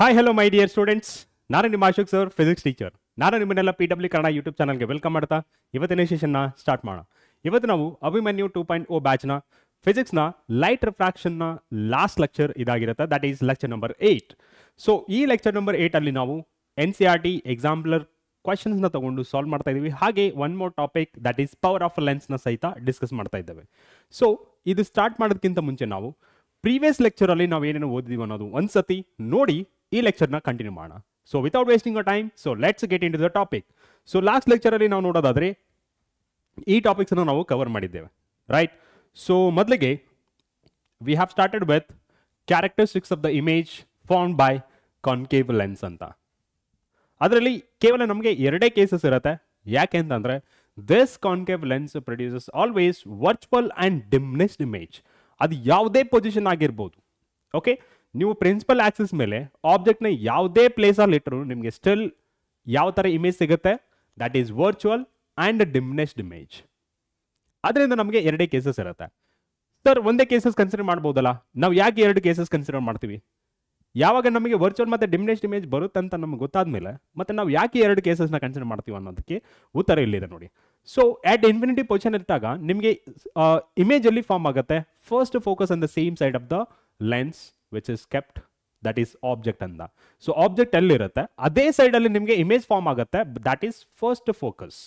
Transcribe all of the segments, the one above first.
Hi hello my dear students ನಾನು ನಿಮ್ಮ Ashok sir physics teacher ನಾನು ನಿಮ್ಮನ್ನೆಲ್ಲ ಪಿ ಡಬ್ಲ್ಯೂ ಕನ್ನಡ ಯೂಟ್ಯೂಬ್ ಚಾನಲ್ಗೆ ವೆಲ್ಕಮ್ ಮಾಡ್ತಾ ಇವತ್ತಿನ ಸೆಷನ್ನ ಸ್ಟಾರ್ಟ್ ಮಾಡೋಣ. ಇವತ್ತು ನಾವು ಅಭಿಮನ್ಯು ಟೂ ಪಾಯಿಂಟ್ ಓ ಬ್ಯಾಚ್ನ ಫಿಸಿಕ್ಸ್ನ ಲೈಟ್ ರಿಫ್ರಾಕ್ಷನ್ನ ಲಾಸ್ಟ್ ಲೆಕ್ಚರ್ ಇದಾಗಿರುತ್ತೆ. That is lecture number eight so ಈ ಲೆಕ್ಚರ್ ನಂಬರ್ ಏಯ್ಟಲ್ಲಿ ನಾವು N C R T exemplar ಕ್ವಶನ್ಸ್ನ ತಗೊಂಡು ಸಾಲ್ವ್ ಮಾಡ್ತಾ ಇದ್ದೀವಿ ಹಾಗೆ one more topic that is power of ಲೆನ್ಸ್ನ ಸಹಿತ ಡಿಸ್ಕಸ್ ಮಾಡ್ತಾ ಇದ್ದೇವೆ. ಸೊ ಇದು ಸ್ಟಾರ್ಟ್ ಮಾಡೋದಕ್ಕಿಂತ ಮುಂಚೆ ನಾವು ಪ್ರೀವಿಯಸ್ ಲೆಕ್ಚರಲ್ಲಿ ನಾವು ಏನೇನು ಓದಿದೀವಿ ಅನ್ನೋದು ಒಂದ್ಸತಿ ನೋಡಿ ಈ ಲೆಕ್ಚರ್ನ ಕಂಟಿನ್ಯೂ ಮಾಡೋಣ. So without wasting a time so let's get in to the topic so last ಲೆಕ್ಚರಲ್ಲಿ ನಾವು ನೋಡೋದಾದ್ರೆ, ಈ ಟಾಪಿಕ್ಸನ್ನು ನಾವು ಕವರ್ ಮಾಡಿದ್ದೇವೆ ರೈಟ್ ಸೊ ಮೊದಲಿಗೆ we have started with characteristics of the image form by concave lens ಅಂತ. ಅದರಲ್ಲಿ ಕೇವಲ ನಮಗೆ ಎರಡೇ ಕೇಸಸ್ ಇರುತ್ತೆ. ಯಾಕೆ ಅಂತಂದರೆ this concave lens produces always virtual and diminished image ಅದು ಯಾವುದೇ ಪೊಸಿಷನ್ ಆಗಿರ್ಬೋದು ಓಕೆ ನೀವು ಪ್ರಿನ್ಸಿಪಲ್ ಆಕ್ಸಿಸ್ ಮೇಲೆ ಆಬ್ಜೆಕ್ಟ್ನ ಯಾವುದೇ ಪ್ಲೇಸಲ್ಲಿ ಇಟ್ಟರು ನಿಮಗೆ ಸ್ಟಿಲ್ ಯಾವ ಥರ ಇಮೇಜ್ ಸಿಗುತ್ತೆ? That is virtual and diminished image ಅದರಿಂದ ನಮಗೆ ಎರಡೇ ಕೇಸಸ್ ಇರುತ್ತೆ. ಸರ್ ಒಂದೇ ಕೇಸಸ್ ಕನ್ಸಿಡರ್ ಮಾಡ್ಬೋದಲ್ಲ? ನಾವು ಯಾಕೆ ಎರಡು ಕೇಸಸ್ ಕನ್ಸಿಡರ್ ಮಾಡ್ತೀವಿ? ಯಾವಾಗ ನಮಗೆ ವರ್ಚುವಲ್ ಮತ್ತು ಡಿಮ್ನೆಸ್ಡ್ ಇಮೇಜ್ ಬರುತ್ತೆ ಅಂತ ನಮ್ಗೆ ಗೊತ್ತಾದ್ಮೇಲೆ ಮತ್ತೆ ನಾವು ಯಾಕೆ ಎರಡು ಕೇಸಸ್ನ ಕನ್ಸಿಡರ್ ಮಾಡ್ತೀವಿ ಅನ್ನೋದಕ್ಕೆ ಉತ್ತರ ಇಲ್ಲಿದೆ ನೋಡಿ. ಸೊ ಆಟ್ ಇನ್ಫಿನಿಟಿ ಪೊಸಿಷನ್ ಇರ್ತಾಗ ನಿಮಗೆ ಇಮೇಜಲ್ಲಿ ಫಾರ್ಮ್ ಆಗುತ್ತೆ. First focus on the same side of the lens which is kept that is object ಅಂತ ಸೊ ಆಬ್ಜೆಕ್ಟ್ ಎಲ್ಲಿರುತ್ತೆ? ಅದೇ ಸೈಡಲ್ಲಿ ನಿಮಗೆ ಇಮೇಜ್ ಫಾರ್ಮ್ ಆಗುತ್ತೆ ದಟ್ ಈಸ್ ಫಸ್ಟ್ ಫೋಕಸ್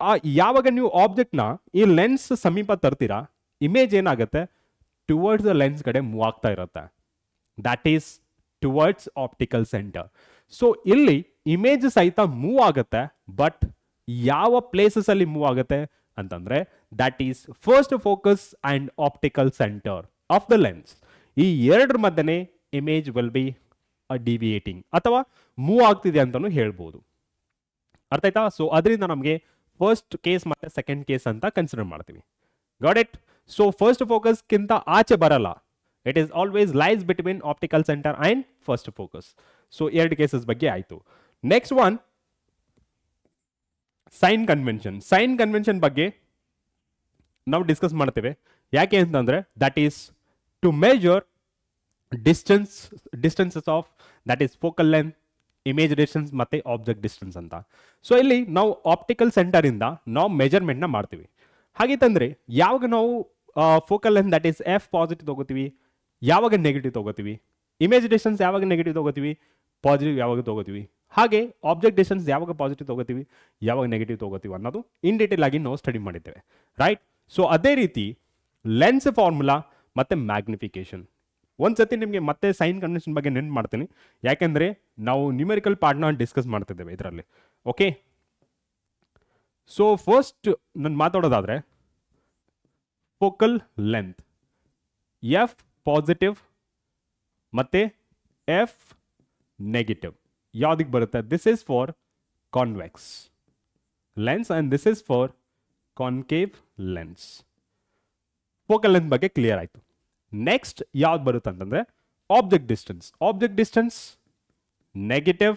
ಆ, ಯಾವಾಗ ನೀವು ಆಬ್ಜೆಕ್ಟ್ನ ಈ ಲೆನ್ಸ್ ಸಮೀಪ ತರ್ತೀರಾ ಇಮೇಜ್ ಏನಾಗುತ್ತೆ? ಟುವರ್ಡ್ಸ್ ದ ಲೆನ್ಸ್ ಕಡೆ ಮೂವ್ ಆಗ್ತಾ ಇರುತ್ತೆ. That is towards optical centre so ಇಲ್ಲಿ ಇಮೇಜ್ ಸಹಿತ ಮೂವ್ ಆಗುತ್ತೆ ಬಟ್ ಯಾವ ಪ್ಲೇಸಸ್ ಅಲ್ಲಿ ಮೂವ್ ಆಗುತ್ತೆ ಅಂತಂದ್ರೆ that is first focus and optical centre of the lens ಈ ಎರಡರ ಮಧ್ಯೆ ಇಮೇಜ್ ವಿಲ್ ಬಿ ಡಿವಿಯೇಟಿಂಗ್ ಅಥವಾ ಮೂವ್ ಆಗ್ತಿದೆ ಅಂತಲೂ ಹೇಳ್ಬೋದು. ಅರ್ಥ ಆಯ್ತಾ? ಸೊ ಅದರಿಂದ ನಮಗೆ ಫಸ್ಟ್ ಕೇಸ್ ಮತ್ತೆ ಸೆಕೆಂಡ್ ಕೇಸ್ ಅಂತ ಕನ್ಸಿಡರ್ ಮಾಡ್ತೀವಿ. ಗಾಟ್ ಇಟ್ ಸೊ ಫಸ್ಟ್ ಫೋಕಸ್ಗಿಂತ ಆಚೆ ಬರಲ್ಲ. It is always lies between optical centre and first focus so ಎರಡು ಕೇಸಸ್ ಬಗ್ಗೆ ಆಯಿತು. Next one sign convention sign convention ಬಗ್ಗೆ ನಾವು ಡಿಸ್ಕಸ್ ಮಾಡ್ತೇವೆ. ಯಾಕೆ ಅಂತಂದ್ರೆ that is to measure distance distances of that is focal length image distance ಮತ್ತೆ object distance ಅಂತ. ಸೊ ಇಲ್ಲಿ ನಾವು ಆಪ್ಟಿಕಲ್ ಸೆಂಟರಿಂದ ನಾವು ಮೆಜರ್ಮೆಂಟ್ನ ಮಾಡ್ತೀವಿ. ಹಾಗಿತ್ತಂದ್ರೆ ಯಾವಾಗ ನಾವು focal length that is F positive ತಗೋತೀವಿ, ಯಾವಾಗ ನೆಗೆಟಿವ್ ತಗೋತೀವಿ ಇಮೇಜ್ ಡಿಸ್ಟೆನ್ಸ್ ಯಾವಾಗ ನೆಗೆಟಿವ್ ತಗೋತೀವಿ ಪಾಸಿಟಿವ್ ಯಾವಾಗ ತಗೋತೀವಿ, ಹಾಗೆ ಆಬ್ಜೆಕ್ಟ್ ಡಿಸ್ಟೆನ್ಸ್ ಯಾವಾಗ ಪಾಸಿಟಿವ್ ತಗೋತೀವಿ, ಯಾವಾಗ ನೆಗೆಟಿವ್ ತಗೋತೀವಿ ಅನ್ನೋದು ಇನ್ ಡೀಟೇಲ್ ಆಗಿ ನಾವು ಸ್ಟಡಿ ಮಾಡಿದ್ದೇವೆ. ರೈಟ್ ಸೊ ಅದೇ ರೀತಿ ಲೆನ್ಸ್ ಫಾರ್ಮುಲಾ ಮತ್ತೆ ಒಂದು ಸತಿ ನಿಮಗೆ ಮತ್ತೆ ಸೈನ್ ಕನ್ವೆನ್ಷನ್ ಬಗ್ಗೆ ನೆನ್ಪು ಮಾಡ್ತೀನಿ. ಯಾಕೆಂದರೆ ನಾವು ನ್ಯೂಮೆರಿಕಲ್ ಪಾರ್ಟ್ನ ಡಿಸ್ಕಸ್ ಮಾಡ್ತಿದ್ದೇವೆ ಇದರಲ್ಲಿ. ಓಕೆ ಸೊ ಫಸ್ಟ್ ನಾನು ಮಾತಾಡೋದಾದರೆ ಫೋಕಲ್ ಲೆಂತ್ ಎಫ್ ಪಾಸಿಟಿವ್ ಮತ್ತು ಎಫ್ ನೆಗೆಟಿವ್ ಯಾವುದಕ್ಕೆ ಬರುತ್ತೆ? This is for convex lens and this is for concave lens focal length ಬಗ್ಗೆ ಕ್ಲಿಯರ್ ಆಯಿತು. ನೆಕ್ಸ್ಟ್ ಯಾವ್ದು ಬರುತ್ತೆ ಅಂತಂದರೆ object distance object distance negative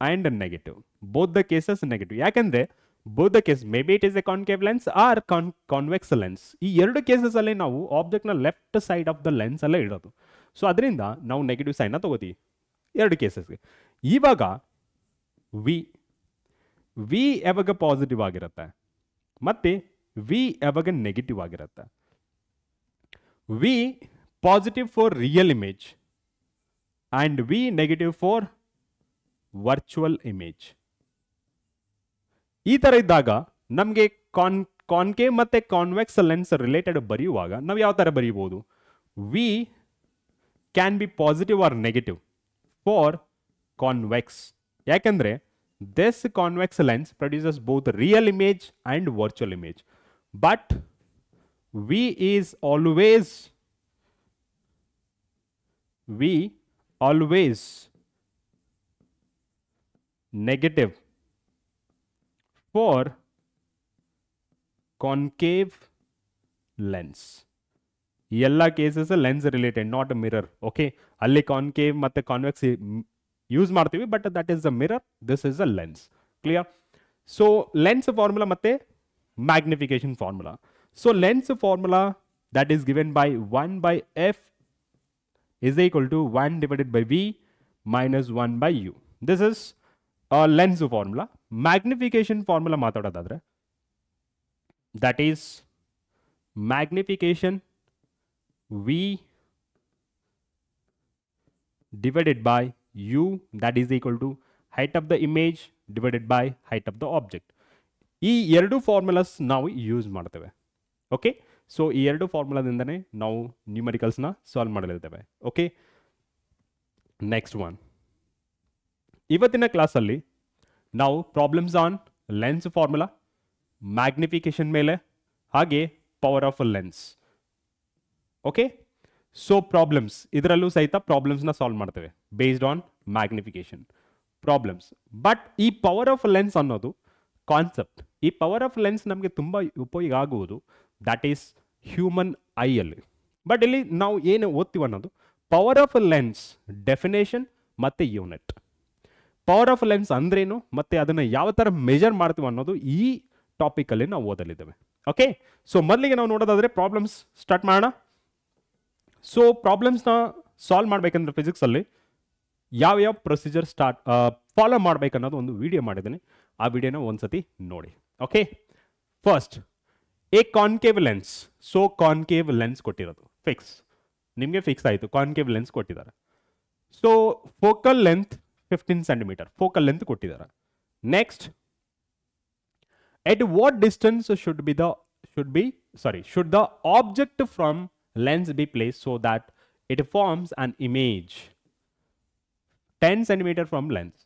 and negative both the cases negative ಯಾಕೆಂದರೆ both the case may be it is a concave lens or con convex lens ಈ ಎರಡು ಕೇಸಸಲ್ಲಿ ನಾವು ಆಬ್ಜೆಕ್ಟ್ನ left side of the lens ಅಲ್ಲೇ ಇಡೋದು. ಸೊ ಅದರಿಂದ ನಾವು negative ಸೈನ್ನ ತಗೋತೀವಿ. ಎರಡು ಕೇಸಸ್ಗೆ ಇವಾಗ ವಿ ವಿ ಯಾವಾಗ ಪಾಸಿಟಿವ್ ಆಗಿರುತ್ತೆ? ಮತ್ತೆ ವಿ ಯಾವಾಗ ನೆಗೆಟಿವ್ ಆಗಿರುತ್ತೆ? V positive for real image and V negative for virtual image ಈ ಥರ ಇದ್ದಾಗ ನಮಗೆ ಕಾನ್ ಕಾನ್ಕೆ ಮತ್ತು ಕಾನ್ವೆಕ್ಸ್ ಲೆನ್ಸ್ ರಿಲೇಟೆಡ್ ಬರೆಯುವಾಗ ನಾವು ಯಾವ ಥರ ಬರೀಬೋದು? We can be positive or negative for convex ಯಾಕೆಂದರೆ this convex lens produces both real image and virtual image but we is always we always negative for concave lens ಎಲ್ಲ cases lens related not a mirror okay ಅಲ್ಲಿ concave ಮತ್ತು convex use ಮಾಡ್ತೀವಿ but that is a mirror this is a lens clear so lens formula ಮತ್ತು magnification formula so lens formula that is given by one by f is equal to 1 divided by v minus one by u this is lens formula magnification formula ಮಾತಾಡೋದಾದ್ರೆ that is magnification v divided by u that is equal to height of the image divided by height of the object ಈ ಎರಡು formulas ನಾವು use ಮಾಡ್ತೇವೆ. Okay so ಈ ಎರಡು ಫಾರ್ಮುಲಾದಿಂದನೇ ನಾವು ನ್ಯೂಮರಿಕಲ್ಸ್ನ ಸಾಲ್ವ್ ಮಾಡಲಿದ್ದೇವೆ ಓಕೆ ನೆಕ್ಸ್ಟ್ ಒನ್ ಇವತ್ತಿನ ಕ್ಲಾಸಲ್ಲಿ ನಾವು problems on lens formula magnification ಮೇಲೆ, ಹಾಗೆ power of lens okay so problems ಇದರಲ್ಲೂ ಸಹಿತ ಪ್ರಾಬ್ಲಮ್ಸ್ನ ಸಾಲ್ವ್ ಮಾಡ್ತೇವೆ based on magnification problems but ಈ ಪವರ್ ಆಫ್ ಲೆನ್ಸ್ ಅನ್ನೋದು ಕಾನ್ಸೆಪ್ಟ್ ಈ ಪವರ್ ಆಫ್ ಲೆನ್ಸ್ ನಮಗೆ ತುಂಬ ಉಪಯೋಗ ಆಗುವುದು. ದ್ಯಾಟ್ ಈಸ್ ಹ್ಯೂಮನ್ ಐಯಲ್ಲಿ ಬಟ್ ಇಲ್ಲಿ ನಾವು ಏನು ಓದ್ತೀವಿ ಅನ್ನೋದು? ಪವರ್ ಆಫ್ ಲೆನ್ಸ್ ಡೆಫಿನೇಷನ್ ಮತ್ತು ಯೂನಿಟ್ ಪವರ್ ಆಫ್ ಲೆನ್ಸ್ ಅಂದ್ರೇನು? ಮತ್ತು ಅದನ್ನು ಯಾವ ಥರ ಮೆಜರ್ ಮಾಡ್ತೀವಿ ಅನ್ನೋದು ಈ ಟಾಪಿಕಲ್ಲಿ ನಾವು ಓದಲಿದ್ದೇವೆ. ಓಕೆ ಸೊ ಮೊದಲಿಗೆ ನಾವು ನೋಡೋದಾದರೆ ಪ್ರಾಬ್ಲಮ್ಸ್ ಸ್ಟಾರ್ಟ್ ಮಾಡೋಣ. ಸೊ ಪ್ರಾಬ್ಲಮ್ಸ್ನ ಸಾಲ್ವ್ ಮಾಡಬೇಕಂದ್ರೆ ಫಿಸಿಕ್ಸಲ್ಲಿ ಯಾವ ಯಾವ ಪ್ರೊಸೀಜರ್ ಸ್ಟಾರ್ಟ್ ಫಾಲೋ ಮಾಡಬೇಕನ್ನೋದು ಒಂದು ವಿಡಿಯೋ ಮಾಡಿದ್ದೀನಿ. ಆ ವಿಡಿಯೋನ ಒಂದ್ಸತಿ ನೋಡಿ okay first a concave lens so concave lens ಕೊಟ್ಟಿರೋದು ಫಿಕ್ಸ್ ನಿಮಗೆ ಫಿಕ್ಸ್ ಆಯಿತು ಕಾನ್ಕೇವ್ ಲೆನ್ಸ್ ಕೊಟ್ಟಿದ್ದಾರೆ so focal length fifteen centimetre focal length ಕೊಟ್ಟಿದ್ದಾರೆ next at what distance should be the should be sorry should the object from lens be placed so that it forms an image 10 centimeter from lens.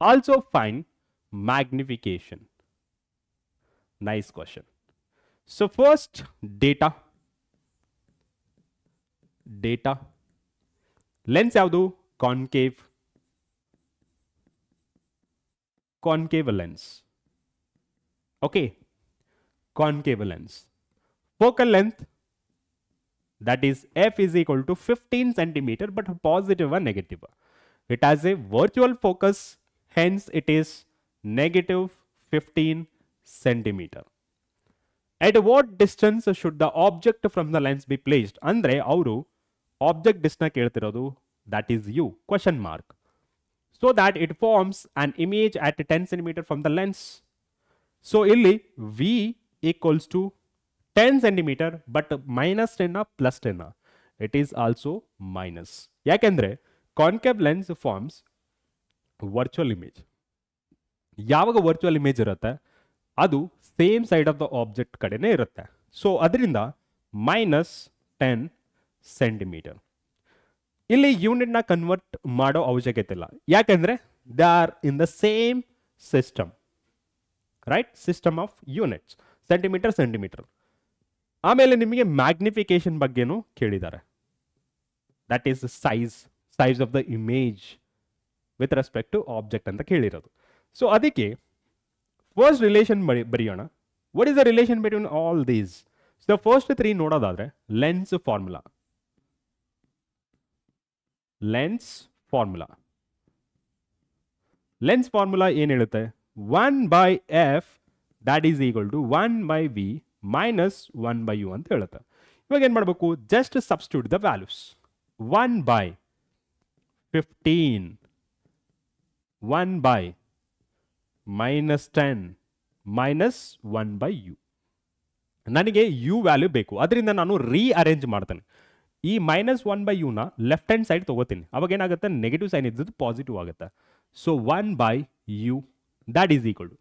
Also find magnification? Nice question. So first data. Data. Lens yavdu? Concave. Concave lens. Okay. Concave lens. Focal length. That is f is equal to 15 centimeter but positive or negative. It has a virtual focus. Hence it is negative 15 centimeter at what distance should the object from the lens be placed ಅಂದ್ರೆ ಅವರು object ಡಿಸ್ನ ಕೇಳ್ತಿರೋದು that is u question mark so that it forms an image at 10 centimeter from the lens so ಇಲ್ಲಿ v equals to 10 centimeter but minus 10 plus 10 it is also minus ಯಾಕೆಂದ್ರೆ concave lens forms virtual image ಯಾವಾಗ virtual image ಇರುತ್ತೆ, ಅದು same side of the object ಕಡೆನೇ ಇರುತ್ತೆ. So ಅದರಿಂದ minus ten centimeter ಇಲ್ಲಿ ಯೂನಿಟ್ನ ಕನ್ವರ್ಟ್ ಮಾಡೋ ಅವಶ್ಯಕತೆ ಇಲ್ಲ. ಯಾಕೆಂದರೆ they are in the same system right system of units centimetre centimetre ಆಮೇಲೆ ನಿಮಗೆ ಮ್ಯಾಗ್ನಿಫಿಕೇಶನ್ ಬಗ್ಗೆನೂ ಕೇಳಿದ್ದಾರೆ. That is size size of the image with respect to object ಅಂತ ಕೇಳಿರೋದು. ಸೊ ಅದಕ್ಕೆ ಫಸ್ಟ್ ರಿಲೇಷನ್ ಬರಿ ಬರೆಯೋಣ what is the relation between all these so first three ನೋಡೋದಾದ್ರೆ lens formula lens formula lens formula ಏನು ಹೇಳುತ್ತೆ one by F that is equal to one by V minus one by U ಅಂತ ಹೇಳುತ್ತೆ. ಇವಾಗ ಏನು ಮಾಡಬೇಕು? Just substitute the values one by fifteen one by minus ten minus one by U ನನಗೆ U value ಬೇಕು. ಅದರಿಂದ ನಾನು rearrange ಮಾಡ್ತೇನೆ. ಈ ಮೈನಸ್ ಒನ್ ಬೈ ಯುನ ಲೆಫ್ಟ್ ಹ್ಯಾಂಡ್ ಸೈಡ್ ತೊಗೋತೀನಿ. ಅವಾಗ ಏನಾಗುತ್ತೆ? ನೆಗೆಟಿವ್ ಸೈನ್ ಇದ್ದದ್ದು ಪಾಸಿಟಿವ್ ಆಗುತ್ತೆ. So one by U that is equal to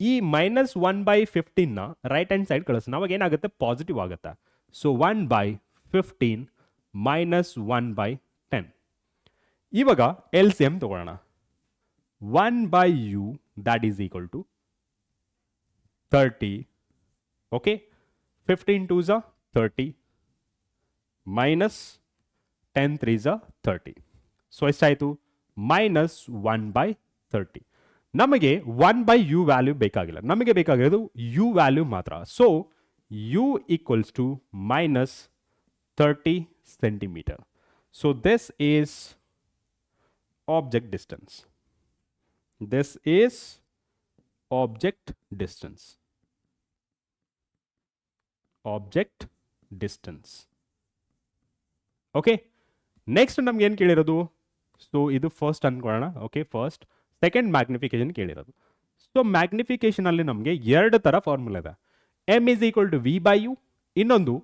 ಈ ಮೈನಸ್ ಒನ್ ಬೈ ಫಿಫ್ಟೀನ್ನ ರೈಟ್ ಹ್ಯಾಂಡ್ ಸೈಡ್ ಕಳಿಸ್ತೀನಿ. ಅವಾಗ ಏನಾಗುತ್ತೆ? ಪಾಸಿಟಿವ್ ಆಗುತ್ತೆ. So one by fifteen minus one by ten ಇವಾಗ ಎಲ್ ಸಿ ಎಂ ತಗೊಳ್ಳೋಣ. One by U that is equal to thirty okay fifteen two the thirty minus ten three the thirty so ಎಷ್ಟಾಯಿತು minus one by thirty ನಮಗೆ one by you value ಬೇಕಾಗಿಲ್ಲ ನಮಗೆ ಬೇಕಾಗಿರೋದು you value ಮಾತ್ರ so u equals to minus thirty centimetre so this is object distance This is object distance object distance okay next ನಮ್ಗೆ ಏನು ಕೇಳಿರೋದು? So ಇದು first ಅನ್ಕೊಳ್ಳೋಣ. ಓಕೆ ಫಸ್ಟ್ ಸೆಕೆಂಡ್ ಮ್ಯಾಗ್ನಿಫಿಕೇಶನ್ ಕೇಳಿರೋದು. ಸೊ ಮ್ಯಾಗ್ನಿಫಿಕೇಶನಲ್ಲಿ ನಮಗೆ ಎರಡು ಥರ ಫಾರ್ಮುಲಾ ಇದೆ. M is equal to V by U ಇನ್ನೊಂದು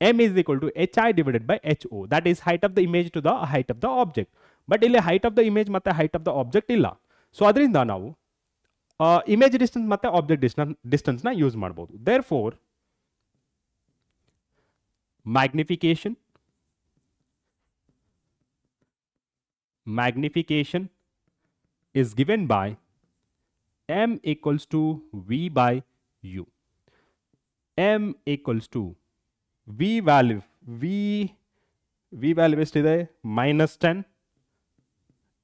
M is equal to H I divided by H O that is height of the image to the height of the object but ಇಲ್ಲಿ height of the image ಮತ್ತು height of the object ಇಲ್ಲ. So ಅದರಿಂದ ನಾವು image distance ಮತ್ತು object distance ಡಿಸ್ಟೆನ್ಸ್ನ use ಮಾಡ್ಬೋದು therefore magnification magnification is given by m equals to v by u m equals to v value v v value ಎಷ್ಟಿದೆ minus ten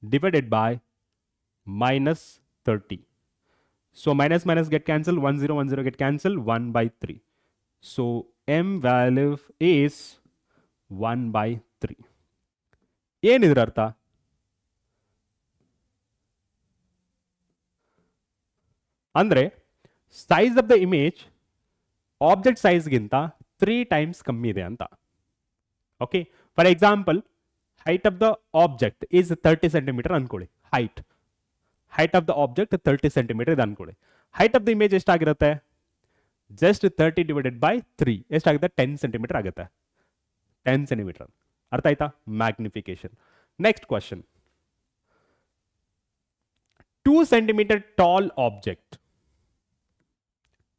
divided by minus thirty so minus minus get cancel one zero one zero get cancel one by three so m value is one by three ಏನಿದ್ರ ಅರ್ಥ ಅಂದರೆ size of the image object ಸೈಜ್ಗಿಂತ three times ಕಮ್ಮಿ ಇದೆ ಅಂತ okay for example height of the object is thirty centimetre ಅನ್ಕೊಳ್ಳಿ height height of the object thirty centimetre ಇದೆ ಅನ್ಕೊಳ್ಳಿ height of the image ಎಷ್ಟಾಗಿರುತ್ತೆ just thirty divided by three ಎಷ್ಟಾಗುತ್ತೆ ten centimetre ಆಗುತ್ತೆ ten centimetre ಅರ್ಥ ಆಯ್ತಾ magnification next question two centimetre tall object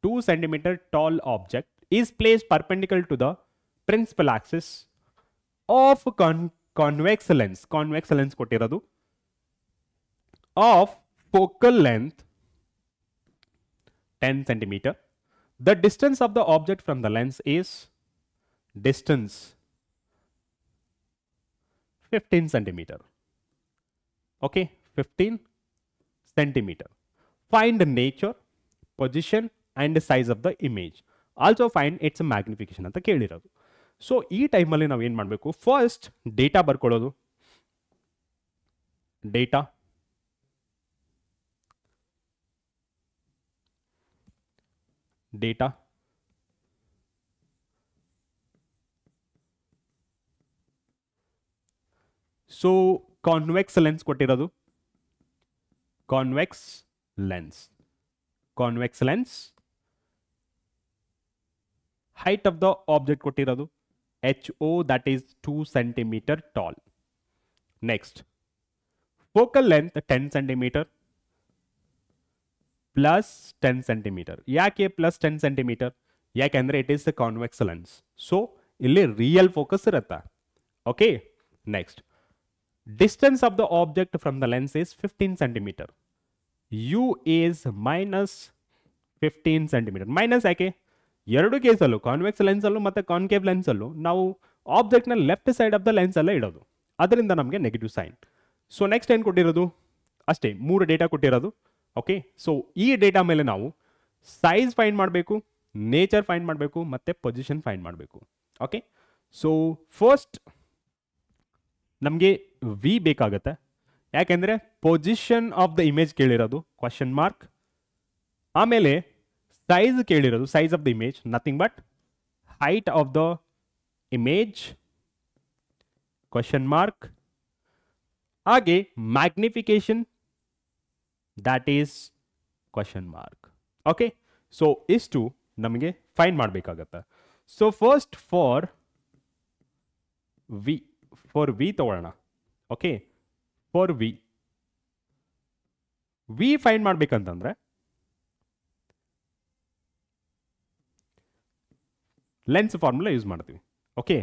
2 centimeter tall object is placed perpendicular to the principal axis of con- convex lens convex lens ಕೊಟ್ಟಿರೋದು of focal length 10 centimeter the distance of the object from the lens is distance 15 centimeter okay 15 centimeter find the nature position and size of the image also find its magnification ಅಂತ ಕೇಳಿರೋದು so ಈ ಟೈಮಲ್ಲಿ ನಾವು ಏನು ಮಾಡಬೇಕು first data ಬರ್ಕೊಳ್ಳೋದು data data so convex lens ಕೊಟ್ಟಿರೋದು convex lens convex lens height of the object ಕೊಟ್ಟಿರೋದು h o that is two centimetre tall next focal length ten centimetre plus ten centimetre ಯಾಕೆ plus ten centimetre ಯಾಕೆಂದರೆ it is the convex lens so ಇಲ್ಲಿ real focus ಇರುತ್ತೆ? Okay next distance of the object from the lens is fifteen centimetre u is minus fifteen centimetre minus ಯಾಕೆ? ಎರಡು ಕೇಸಲ್ಲೂ convex ಲೆನ್ಸಲ್ಲೂ ಮತ್ತು concave ಲೆನ್ಸಲ್ಲೂ ನಾವು ಆಬ್ಜೆಕ್ಟ್ನ ಲೆಫ್ಟ್ ಸೈಡ್ ಆಫ್ ದ ಲೆನ್ಸಲ್ಲೇ ಇಡೋದು. ಅದರಿಂದ ನಮಗೆ ನೆಗೆಟಿವ್ ಸೈನ್ ಸೊ ನೆಕ್ಸ್ಟ್ ಏನು ಕೊಟ್ಟಿರೋದು? ಅಷ್ಟೇ, ಮೂರು ಡೇಟಾ ಕೊಟ್ಟಿರೋದು. ಓಕೆ ಸೊ ಈ ಡೇಟಾ ಮೇಲೆ ನಾವು ಸೈಜ್ ಫೈಂಡ್ ಮಾಡಬೇಕು ನೇಚರ್ ಫೈಂಡ್ ಮಾಡಬೇಕು, ಮತ್ತು ಪೊಸಿಷನ್ ಫೈಂಡ್ ಮಾಡಬೇಕು. ಓಕೆ ಸೊ ಫಸ್ಟ್ ನಮಗೆ ವಿ ಬೇಕಾಗತ್ತೆ. ಯಾಕೆಂದರೆ ಪೊಸಿಷನ್ ಆಫ್ ದ ಇಮೇಜ್ ಕೇಳಿರೋದು ಕ್ವಶನ್ ಮಾರ್ಕ್ ಆಮೇಲೆ size ಕೇಳಿರೋದು size of the image nothing but height of the image question mark ಹಾಗೆ magnification that is question mark okay so ಇಷ್ಟು ನಮಗೆ find ಮಾಡಬೇಕಾಗತ್ತೆ. So first for v for v ತಗೊಳ್ಳೋಣ. Okay for v v find ಮಾಡ್ಬೇಕಂತಂದ್ರೆ lens formula use ಮಾಡ್ತೀವಿ. Okay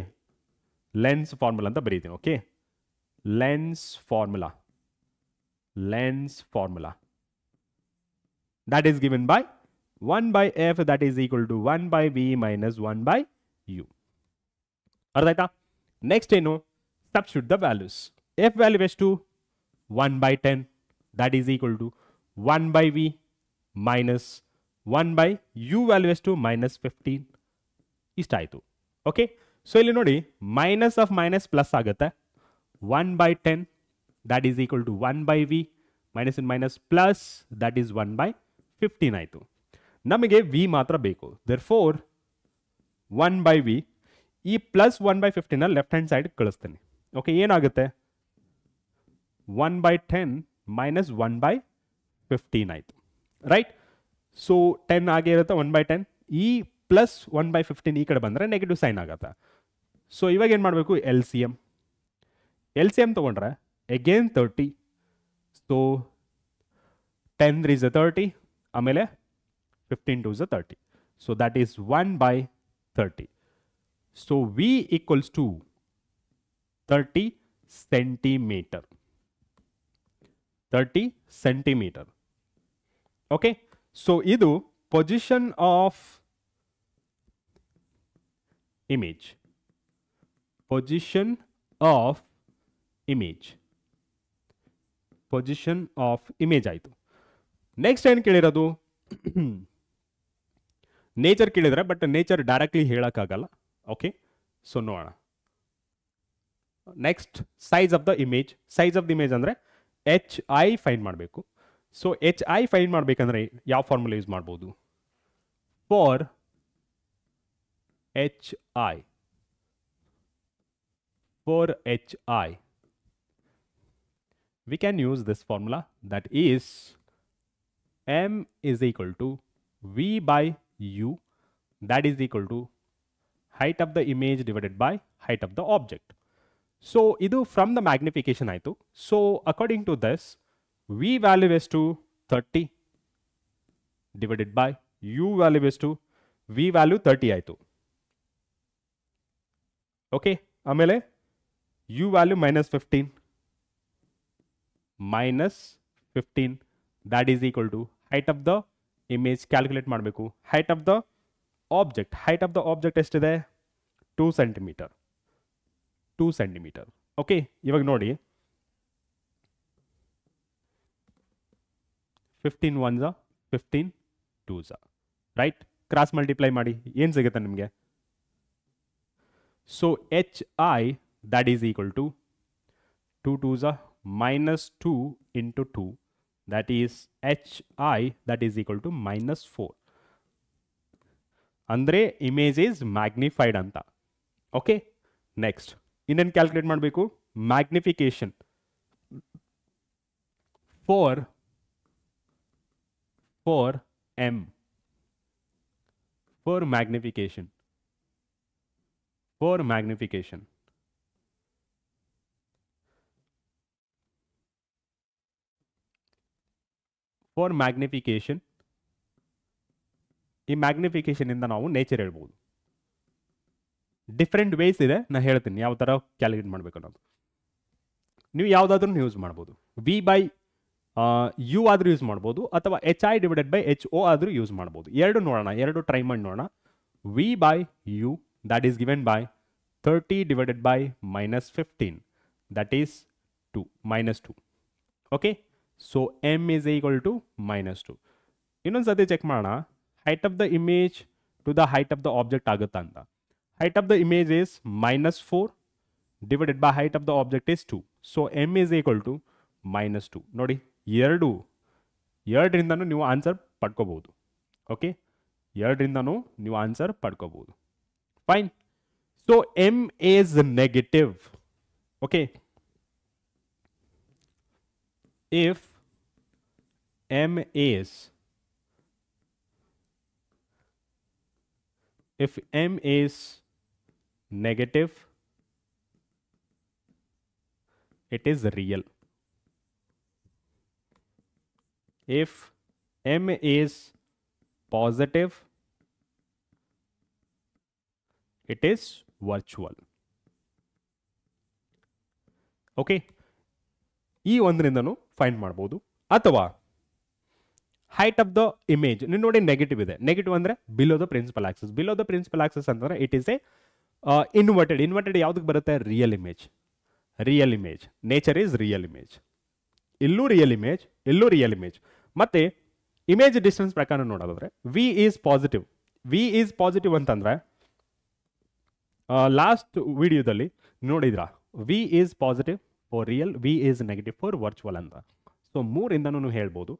lens formula ಅಂತ ಬರೀತೀನಿ. Okay lens formula lens formula that is given by 1 by f that is equal to 1 by v minus 1 by u ಅರ್ಥ ಆಯ್ತಾ next ಏನು substitute the values f value ಎಷ್ಟು one by ten that is equal to one by v minus one by u value ಎಷ್ಟು minus fifteen ಇಷ್ಟ ಆಯಿತು okay so ಇಲ್ಲಿ ನೋಡಿ minus of minus plus ಆಗುತ್ತೆ one by ten that is equal to one by v minus in minus plus that is one by fifteen ಆಯಿತು. ನಮಗೆ V ಮಾತ್ರ ಬೇಕು. Therefore one by V ಈ plus one by fifteen left hand side ಕಳಿಸ್ತೀನಿ. Okay ಏನಾಗುತ್ತೆ? One by ten minus one by fifteen ಆಯಿತು. Right so ten ಆಗೇ ಇರುತ್ತೆ ಒನ್ ಬೈ ಟೆನ್ ಈ ಪ್ಲಸ್ ಒನ್ ಬೈ ಫಿಫ್ಟೀನ್ ಈ ಕಡೆ ಬಂದರೆ ನೆಗೆಟಿವ್ ಸೈನ್ ಆಗುತ್ತೆ. ಸೊ ಇವಾಗ ಏನು ಮಾಡಬೇಕು? L C M L C M ತೊಗೊಂಡ್ರೆ again thirty so ten threes a thirty ಆಮೇಲೆ fifteen two the thirty so that is one by thirty so v equals to thirty centimetre thirty centimetre okay so ಇದು position of image position of image position of image ಆಯಿತು next ಏನು ಕೇಳಿರೋದು? Nature ಕೇಳಿದ್ರೆ but nature directly ಹೇಳೋಕ್ಕಾಗಲ್ಲ. Okay so ನೋಡೋಣ. Next size of the image size of the image ಅಂದರೆ H I find ಮಾಡಬೇಕು. So H I find ಮಾಡಬೇಕಂದ್ರೆ ಯಾವ ಫಾರ್ಮುಲಾ ಯೂಸ್ ಮಾಡ್ಬೋದು? For H I for H I we can use this formula that is m is equal to v by u that is equal to height of the image divided by height of the object. So idu from the magnification ಆಯಿತು So according to this v value is to 30 divided by u value is to v value 30 ಆಯಿತು okay ಆಮೇಲೆ u value minus 15 minus fifteen that is equal to height of the image calculate ಮಾಡಬೇಕು height of the object height of the object ಎಷ್ಟಿದೆ two centimetre two centimetre okay ಇವಾಗ ನೋಡಿ fifteen one the fifteen two the right cross multiply ಮಾಡಿ ಏನು ಸಿಗುತ್ತೆ ನಿಮಗೆ so h i that is equal to two two the minus 2 into 2 that is hi that is equal to minus 4 ಅಂದರೆ image is magnified ಅಂತ okay next ಇನ್ನೇನು calculate ಮಾಡಬೇಕು magnification four four m four magnification four magnification For magnification ಈ magnification ಇಂದ ನಾವು nature ಹೇಳ್ಬೋದು. Different ways ಇದೆ ನಾನು ಹೇಳ್ತೀನಿ ಯಾವ ಥರ ಕ್ಯಾಲ್ಕುಲೇಟ್ ಮಾಡಬೇಕು ಅನ್ನೋದು. ನೀವು ಯಾವುದಾದ್ರೂ ಯೂಸ್ ಮಾಡ್ಬೋದು. ವಿ ಬೈ ಯು ಆದರೂ ಯೂಸ್ ಮಾಡ್ಬೋದು, ಅಥವಾ H I divided by H O ಆದರೂ ಯೂಸ್ ಮಾಡ್ಬೋದು. ಎರಡು ನೋಡೋಣ, ಎರಡು ಟ್ರೈ ಮಾಡಿ ನೋಡೋಣ. V by u that is given by thirty divided by minus fifteen that is two minus two okay so M is equal to minus two ಇನ್ನೊಂದು ಸತಿ check ಮಾಡೋಣ. Height of the image to the height of the object ಆಗುತ್ತಾ ಅಂತ. Height of the image is minus four divided by height of the object is two so M is equal to minus two ನೋಡಿ, ಎರಡು. ಎರಡರಿಂದನೂ ನೀವು answer ಪಡ್ಕೋಬೋದು okay ಎರಡರಿಂದನೂ ನೀವು answer ಪಡ್ಕೋಬೋದು fine so M is negative okay if m is if m is negative it is real if m is positive it is virtual okay ಈ ಒಂದರಿಂದನೂ find ಮಾಡ್ಬೋದು. ಅಥವಾ ಹೈಟ್ ಆಫ್ ದ ಇಮೇಜ್ ನೀವು ನೋಡಿ negative ಇದೆ. Negative ಅಂದರೆ below the principal axis below the principal axis ಅಂತಂದ್ರೆ it is a inverted inverted ಯಾವುದಕ್ಕೆ ಬರುತ್ತೆ? Real image real image nature is real image ಇಲ್ಲೂ ರಿಯಲ್ ಇಮೇಜ್ ಇಲ್ಲೂ ರಿಯಲ್ ಇಮೇಜ್ ಮತ್ತೆ ಇಮೇಜ್ ಡಿಸ್ಟೆನ್ಸ್ ಪ್ರಕಾರ ನೋಡೋದಾದ್ರೆ v is positive v is positive ಅಂತಂದ್ರೆ last ವಿಡಿಯೋದಲ್ಲಿ ನೋಡಿದ್ರಾ? V is positive for real we is negative for virtual ಅಂತ so ಮೂರಿಂದನೂ ಹೇಳ್ಬೋದು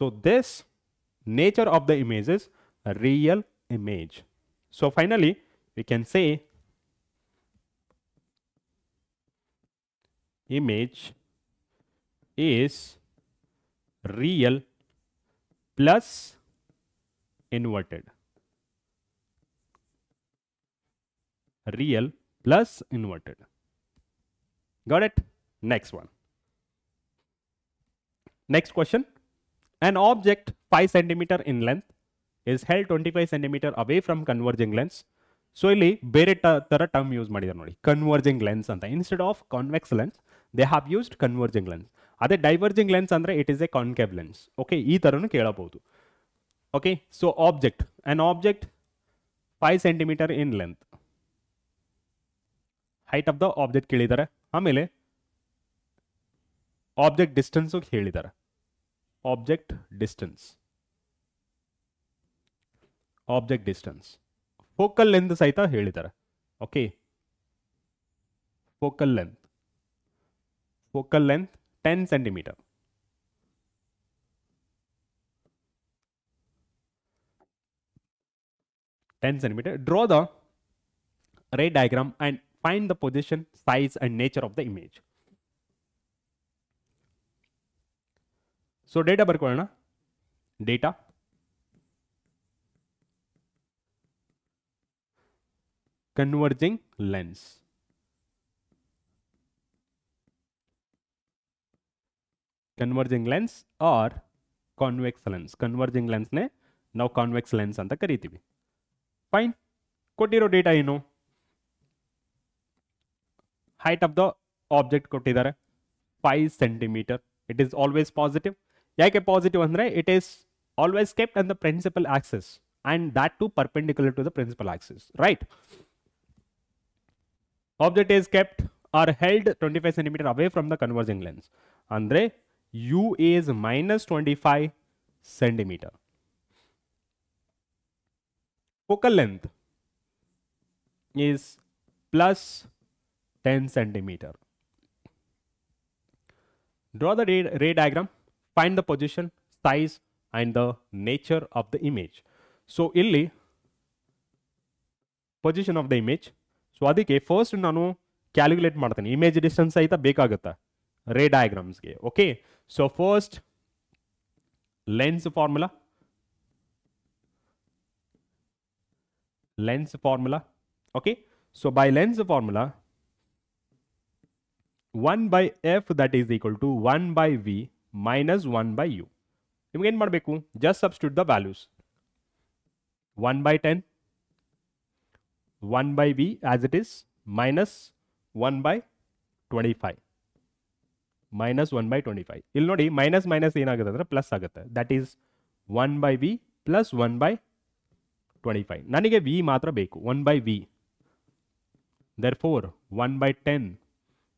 so this nature of the image is real image so finally we can say image is real plus inverted real plus inverted got it Next one. Next question. An object 5 centimeter in length is held 25 centimeter away from converging lens. So ಇಲ್ಲಿ ಬೇರೆ ಥರ term use ಮಾಡಿದ್ದಾರೆ ನೋಡಿ. Converging lens ಅಂತ. Instead of convex lens they have used converging lens ಅದೇ diverging lens ಅಂದರೆ it is a concave lens okay ಈ ಥರನೂ ಕೇಳಬಹುದು. Okay so object an object five centimetre in length height of the object ಕೇಳಿದ್ದಾರೆ. ಆಮೇಲೆ object distance ಹೇಳಿದ್ದಾರೆ object distance object distance focal length ಸಹಿತ ಹೇಳಿದ್ದಾರೆ okay focal length focal length ten centimetre ten centimetre draw the ray diagram and find the position, size, and nature of the image. So data ಬರ್ಕೊಳ್ಳೋಣ data converging lens converging lens or convex lens converging ಲೆನ್ಸ್ನೇ ನಾವು convex lens ಅಂತ ಕರಿತೀವಿ fine ಕೊಟ್ಟಿರೋ data ಏನು height of the object ಕೊಟ್ಟಿದ್ದಾರೆ five centimetre it is always positive Like a positive andre, it is always kept on the principal axis and that too perpendicular to the principal axis, right? Object is kept or held 25 centimeter away from the converging lens. Andre, u is minus 25 centimeter. Focal length is plus 10 centimeter. Draw the ray diagram find the position, size and the nature of the image. So, ಇಲ್ಲಿ position of the image so ಅದಕ್ಕೆ first ನಾನು calculate ಮಾಡ್ತೇನೆ image distance ಸಹಿತ ಬೇಕಾಗುತ್ತೆ ರೇ ಡಯಾಗ್ರಾಮ್ಸ್ಗೆ okay so first lens formula lens formula okay so by lens formula 1 by f that is equal to 1 by v minus 1 by u. ನಿಮ್ಗೆ ಏನು ಮಾಡಬೇಕು just substitute the values one by ten one by v as it is minus one by twenty five minus one by twenty five ಇಲ್ಲಿ ನೋಡಿ minus minus ಏನಾಗುತ್ತೆ ಅಂದರೆ plus ಆಗುತ್ತೆ that is one by v plus one by twenty five ನನಗೆ v ಮಾತ್ರ ಬೇಕು one by v therefore one by ten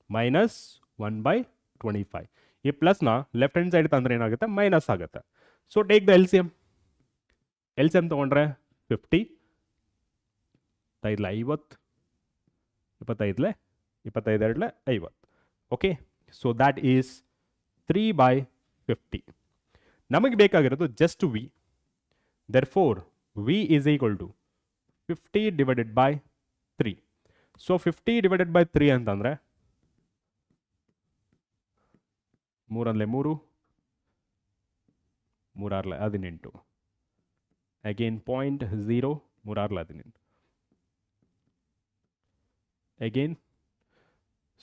minus one by twenty five ಈ ಪ್ಲಸ್ನ ಲೆಫ್ಟ್ ಹ್ಯಾಂಡ್ ಸೈಡ್ ತಂದ್ರೆ ಏನಾಗುತ್ತೆ? ಮೈನಸ್ ಆಗುತ್ತೆ. So take the L C M L C M ತೊಗೊಂಡ್ರೆ fifty ಐದಲೆ ಐವತ್ತು, ಇಪ್ಪತ್ತೈದಲೆ ಇಪ್ಪತ್ತೈದೆರಡಲೆ ಐವತ್ತು. Okay so that is three by fifty ನಮಗೆ ಬೇಕಾಗಿರೋದು just v therefore v is equal to fifty divided by three so fifty divided by three ಅಂತಂದರೆ ಮೂರಲ್ಲೇ ಮೂರು ಮೂರಾರ್ಲೆ ಹದಿನೆಂಟು. ಅಗೇನ್ ಪಾಯಿಂಟ್ ಝೀರೋ ಮೂರಾರ್ಲೆ ಹದಿನೆಂಟು. ಅಗೇನ್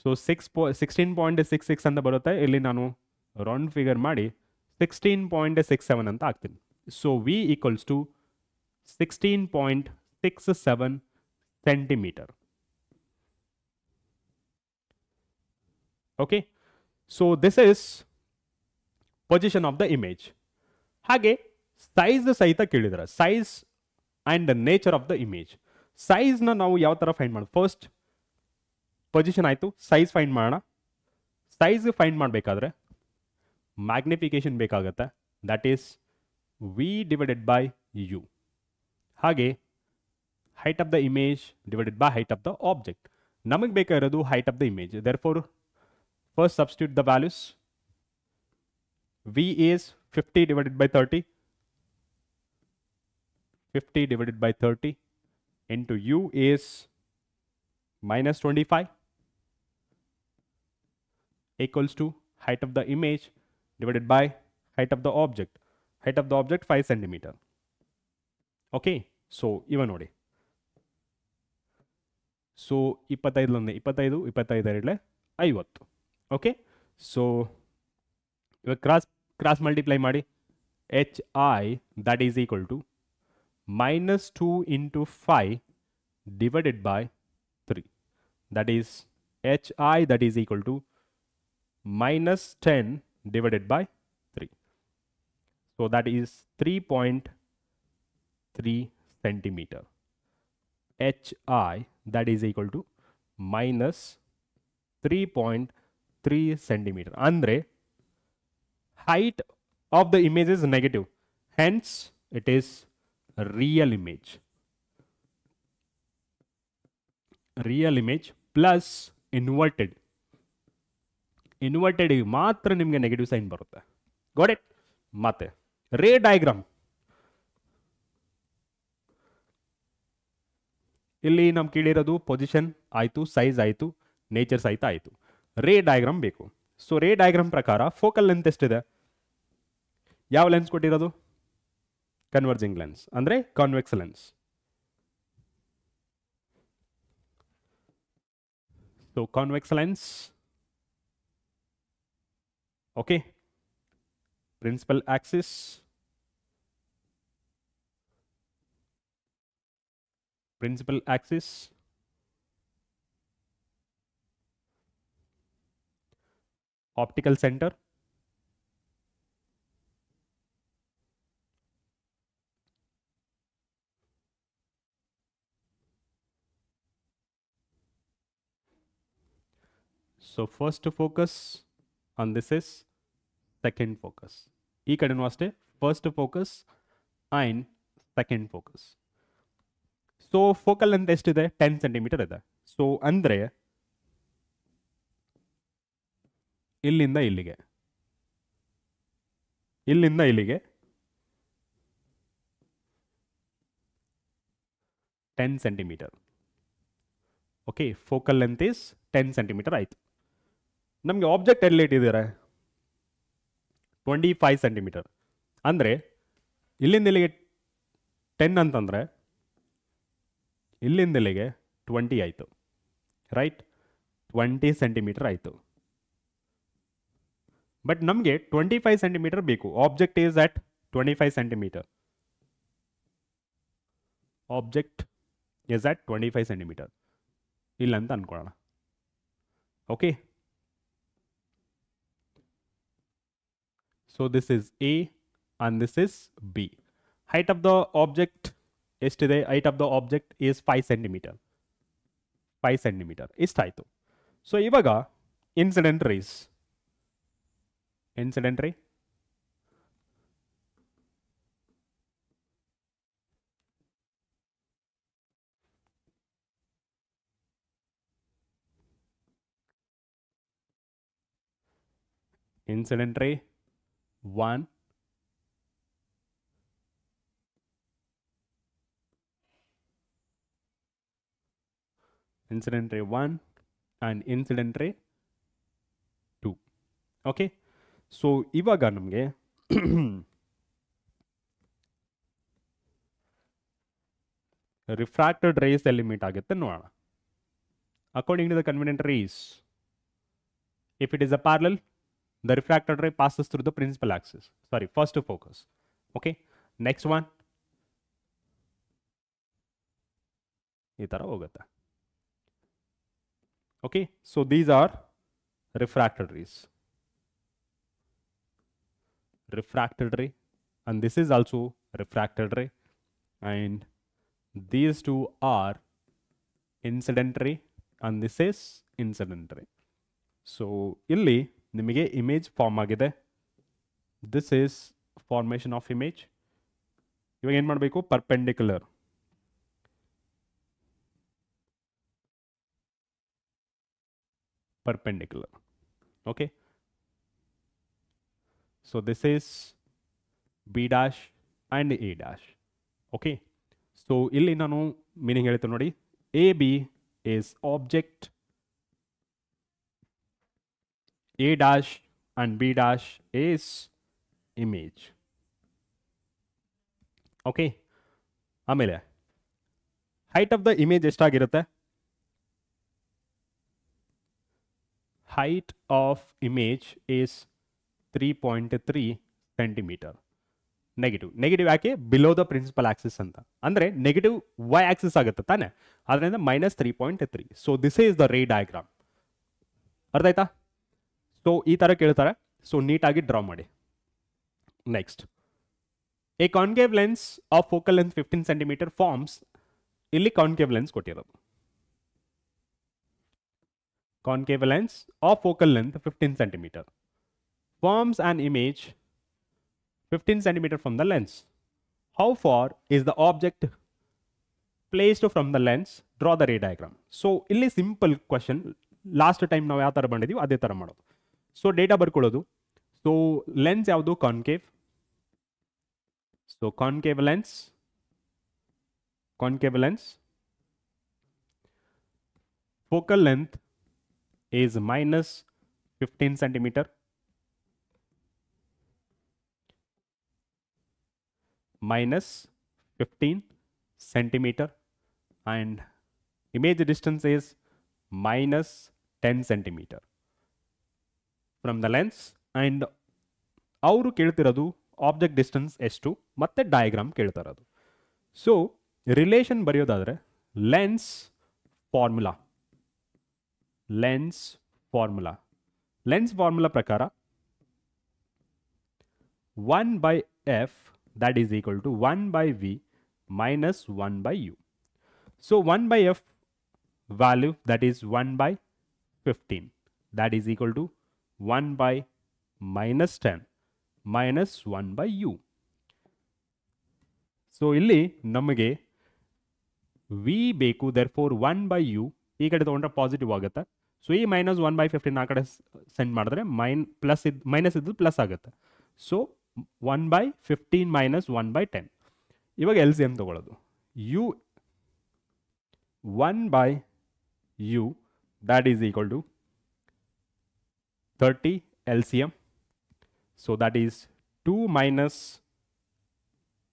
ಸೊ ಸಿಕ್ಸ್ ಪಾ ಸಿಕ್ಸ್ಟೀನ್ ಪಾಯಿಂಟ್ ಸಿಕ್ಸ್ ಸಿಕ್ಸ್ ಅಂತ ಬರುತ್ತೆ. ಇಲ್ಲಿ ನಾನು ರೌಂಡ್ ಫಿಗರ್ ಮಾಡಿ ಸಿಕ್ಸ್ಟೀನ್ ಪಾಯಿಂಟ್ ಸಿಕ್ಸ್ ಸೆವೆನ್ ಅಂತ ಹಾಕ್ತೀನಿ. So v equals to sixteen point six seven centimetre okay so this is position of the image ಹಾಗೆ ಸೈಜ್ ಸಹಿತ ಕೇಳಿದ್ರೆ. Size and nature of the image ಸೈಜ್ನ ನಾವು ಯಾವ ಥರ ಫೈಂಡ್ ಮಾಡೋದು ಫಸ್ಟ್ ಪೊಸಿಷನ್ ಆಯಿತು. ಸೈಜ್ ಫೈಂಡ್ ಮಾಡೋಣ. ಸೈಜ್ ಫೈಂಡ್ ಮಾಡಬೇಕಾದ್ರೆ ಮ್ಯಾಗ್ನಿಫಿಕೇಶನ್ ಬೇಕಾಗುತ್ತೆ. That is v divided by u ಹಾಗೆ height of the image divided by height of the object ನಮಗೆ ಬೇಕಾಗಿರೋದು height of the image therefore First substitute the values. V is 50 divided by 30. 50 divided by 30 into U is minus 25 equals to height of the image divided by height of the object height of the object 5 centimeter okay so ಇವ ನೋಡಿ so ಇಪ್ಪತ್ತೈದಲೊಂದು ಇಪ್ಪತ್ತೈದು ಇಪ್ಪತ್ತೈದರಡ್ಲೆ ಐವತ್ತು okay so ಇವಾಗ cross cross multiply ಮಾಡಿ H I that is equal to minus two into five divided by three that is H I that is equal to minus 10 divided by 3. So that is 3.3 centimeter. HI that is equal to minus 3.3 centimeter. Andre height of the image is negative. Hence it is a real image. Real image plus inverted. Inverted ಮಾತ್ರ ನಿಮಗೆ negative sign ಬರುತ್ತೆ Got it ಮತ್ತೆ ray diagram ಇಲ್ಲಿ ನಮ್ ಕೇಳಿರೋದು position ಆಯಿತು size ಆಯಿತು nature ಸಹಿತ ಆಯಿತು ರೇ ಡಯಾಗ್ರಾಮ್ ಬೇಕು ಸೊ ರೇ ಡಯಾಗ್ರಾಮ್ ಪ್ರಕಾರ ಫೋಕಲ್ ಲೆಂತ್ ಎಷ್ಟಿದೆ ಯಾವ ಲೆನ್ಸ್ ಕೊಟ್ಟಿರೋದು ಕನ್ವರ್ಜಿಂಗ್ ಲೆನ್ಸ್ ಅಂದರೆ convex lens so convex lens okay principal axis principal axis optical center so first focus on this is second focus ಈ ಕಡೆನೂ ಅಷ್ಟೇ first focus and second focus so focal ಅಂತ ಎಷ್ಟಿದೆ ten centimetre ಇದೆ so ಅಂದರೆ ಇಲ್ಲಿಂದ ಇಲ್ಲಿಗೆ. ಇಲ್ಲಿಂದ ಇಲ್ಲಿಗೆ. Ten centimetre okay focal length is ten centimetre ಆಯಿತು ನಮಗೆ ಆಬ್ಜೆಕ್ಟ್ ಎಲ್ಲಿ ಇಟ್ಟಿದ್ದಾರೆ? ಟ್ವೆಂಟಿ ಫೈವ್ ಸೆಂಟಿಮೀಟರ್ ಅಂದರೆ, ಇಲ್ಲಿಂದ ಇಲ್ಲಿಗೆ ಟೆನ್ ಅಂತಂದರೆ, ಇಲ್ಲಿಂದ ಇಲ್ಲಿಗೆ ಟ್ವೆಂಟಿ ಆಯಿತು. ರೈಟ್ ಟ್ವೆಂಟಿ ಸೆಂಟಿಮೀಟರ್ ಆಯಿತು. ಬಟ್ ನಮಗೆ ಟ್ವೆಂಟಿ ಫೈವ್ ಸೆಂಟಿಮೀಟರ್ ಬೇಕು object is at twenty five centimetre object is at twenty five centimetre ಇಲ್ಲ ಅಂತ ಅಂದ್ಕೊಳ್ಳೋಣ okay So this is A and this is B. Height of the object ಎಷ್ಟಿದೆ height of the object is 5 centimeter. 5 centimeter ಇಷ್ಟಾಯಿತು so ಇವಾಗ incident rays incident ray incident ray 1 incident ray 1 and incident ray 2 okay. So ಇವಾಗ ನಮಗೆ refracted race ಎಲ್ಲಿ meet ಆಗುತ್ತೆ ನೋಡೋಣ according to the convenient rays if it is a parallel the refracted ray passes through the principal axis sorry first focus okay next one ಈ ಥರ ಹೋಗುತ್ತೆ okay so these are refracted rays refracted ray and this is also refracted ray and these two are incident ray and this is incident ray so ಇಲ್ಲಿ ನಿಮಗೆ image form ಆಗಿದೆ this is formation of image ಇವಾಗ ಏನು ಮಾಡಬೇಕು perpendicular perpendicular okay so this is b dash and a dash okay so ಇಲ್ಲಿ ನಾನು meaning ಹೇಳ್ತೇನೆ ನೋಡಿ A B is object a dash and b dash is image okay ಆಮೇಲೆ height of the image ಎಷ್ಟಾಗಿರುತ್ತೆ height of image is three point three centimetre negative negative ಯಾಕೆ? Below the principal axis ಅಂತ. ಅಂದರೆ negative y axis ಆಗುತ್ತೆ ತಾನೆ. ಅದರಿಂದ minus three point three so this is the ray diagram ಅರ್ಥ ಆಯ್ತಾ? So ಈ ಥರ ಕೇಳ್ತಾರೆ. ಸೊ ನೀಟಾಗಿ ಡ್ರಾ ಮಾಡಿ. Next a concave lens of focal length fifteen centimetre forms ಇಲ್ಲಿ ಕಾನ್ಕೇವ್ ಲೆನ್ಸ್ ಕೊಟ್ಟಿರೋದು. Concave lens of focal length 15 centimeter. forms an image 15 centimeter from the lens how far is the object placed from the lens draw the ray diagram so ಇಲ್ಲಿ simple question last time ನಾವು ಯಾವ ಥರ ಬಂದಿದ್ದೀವಿ ಅದೇ ಥರ ಮಾಡೋದು so data ಬರ್ಕೊಳ್ಳೋದು so lens ಯಾವುದು concave so concave lens concave lens focal length is minus 15 centimeter minus 15 centimeter and image distance is minus 10 centimeter from the lens and ಅವರು ಕೇಳ್ತಿರೋದು ಆಬ್ಜೆಕ್ಟ್ ಡಿಸ್ಟೆನ್ಸ್ ಎಷ್ಟು ಮತ್ತೆ ಡಯಾಗ್ರಾಮ್ ಕೇಳ್ತಾ ಇರೋದು so relation ಬರೆಯೋದಾದರೆ lens formula lens formula lens formula ಪ್ರಕಾರ one by F that is equal to one by v minus one by u so one by f value that is one by fifteen that is equal to one by minus ten minus one by u so ಇಲ್ಲಿ ನಮಗೆ V ಬೇಕು therefore one by you ಈ ಕಡೆ ತೊಗೊಂಡ್ರೆ positive ಆಗುತ್ತೆ. So ಈ minus one by fifteen ಆ ಕಡೆ ಸೆಂಡ್ ಮಾಡಿದ್ರೆ ಮೈನ್ ಪ್ಲಸ್ ಇದ್ ಮೈನಸ್ ಇದ್ದು ಪ್ಲಸ್ ಆಗುತ್ತೆ. So One by fifteen minus one by ten ಇವಾಗ ಎಲ್ ಸಿ ಎಮ್ ತೊಗೊಳ್ಳೋದು U one by U that is equal to thirty L C M so that is two minus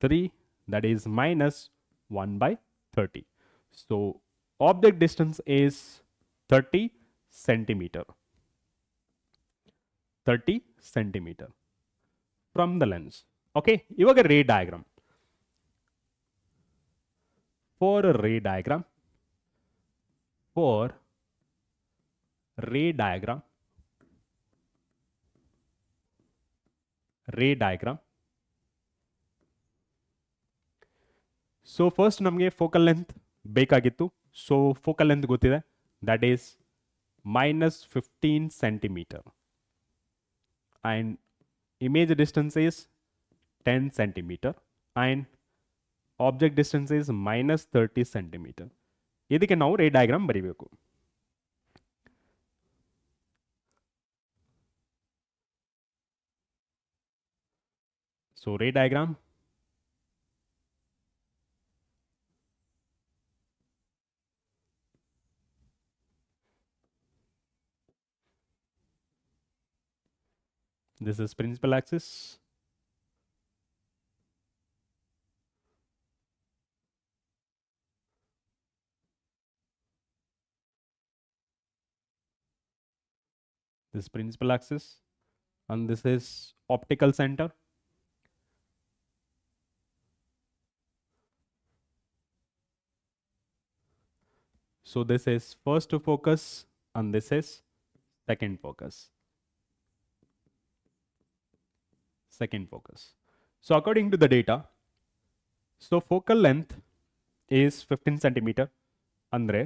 three that is minus 1 by 30. So object distance is 30 centimeter. 30 centimeter From the lens. Okay, ಇವಾಗ diagram. For a ray diagram, for ray diagram, ray diagram, so first ನಮಗೆ focal length ಬೇಕಾಗಿತ್ತು so focal length ಗೊತ್ತಿದೆ that is minus fifteen centimetre and image distance is ten centimetre and object distance is minus thirty centimetre ಇದಕ್ಕೆ ನಾವು ray diagram ಬರೀಬೇಕು so ray diagram This is principal axis. This principal axis and this is optical center. So this is first focus and this is second focus. second focus. So according to the data, so focal length is 15 centimeter ಅಂದ್ರೆ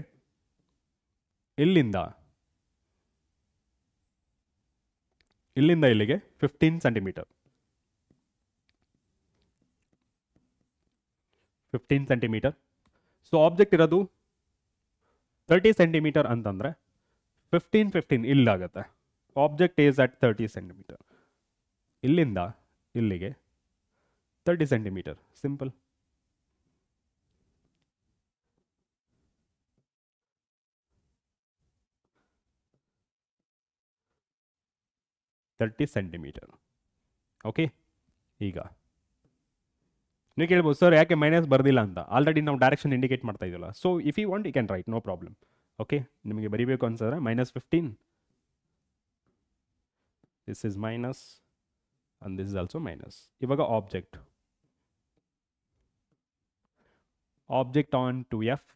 ಇಲ್ಲಿಂದ ಇಲ್ಲಿಂದ ಇಲ್ಲಿಗೆ fifteen centimetre fifteen centimetre so object ಇರೋದು thirty centimetre ಅಂತಂದರೆ fifteen fifteen ಇಲ್ಲಾಗುತ್ತೆ object is at thirty centimetre ಇಲ್ಲಿಂದ ಇಲ್ಲಿಗೆ thirty centimetre simple thirty centimetre okay ಈಗ. ನೀವು ಕೇಳ್ಬೋದು, ಸರ್, ಯಾಕೆ ಮೈನಸ್ ಬರ್ದಿಲ್ಲ ಅಂತ? ಆಲ್ರೆಡಿ ನಾವು ಡೈರೆಕ್ಷನ್ ಇಂಡಿಕೇಟ್ ಮಾಡ್ತಾ ಇದ್ದೀವಲ್ಲ so if you want you can write no problem okay ನಿಮಗೆ ಬರಿಬೇಕು ಅನ್ಸಿದ್ರೆ minus fifteen this is minus and this is also minus ಇವಾಗ object object on two F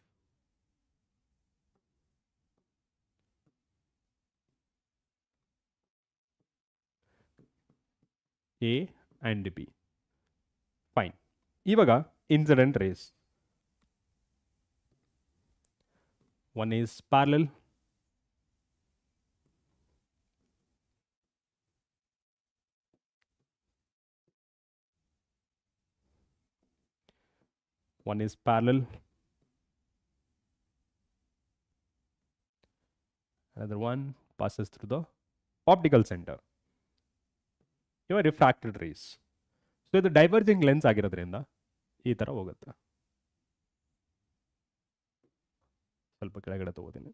A and B fine ಇವಾಗ incident rays one is parallel one is parallel another one passes through the optical center ಇವ refracted rays so ಇದು diverging lens ಆಗಿರೋದ್ರಿಂದ ಈ ಥರ ಹೋಗುತ್ತೆ ಸ್ವಲ್ಪ ಕೆಳಗಡೆ ತಗೋತೀನಿ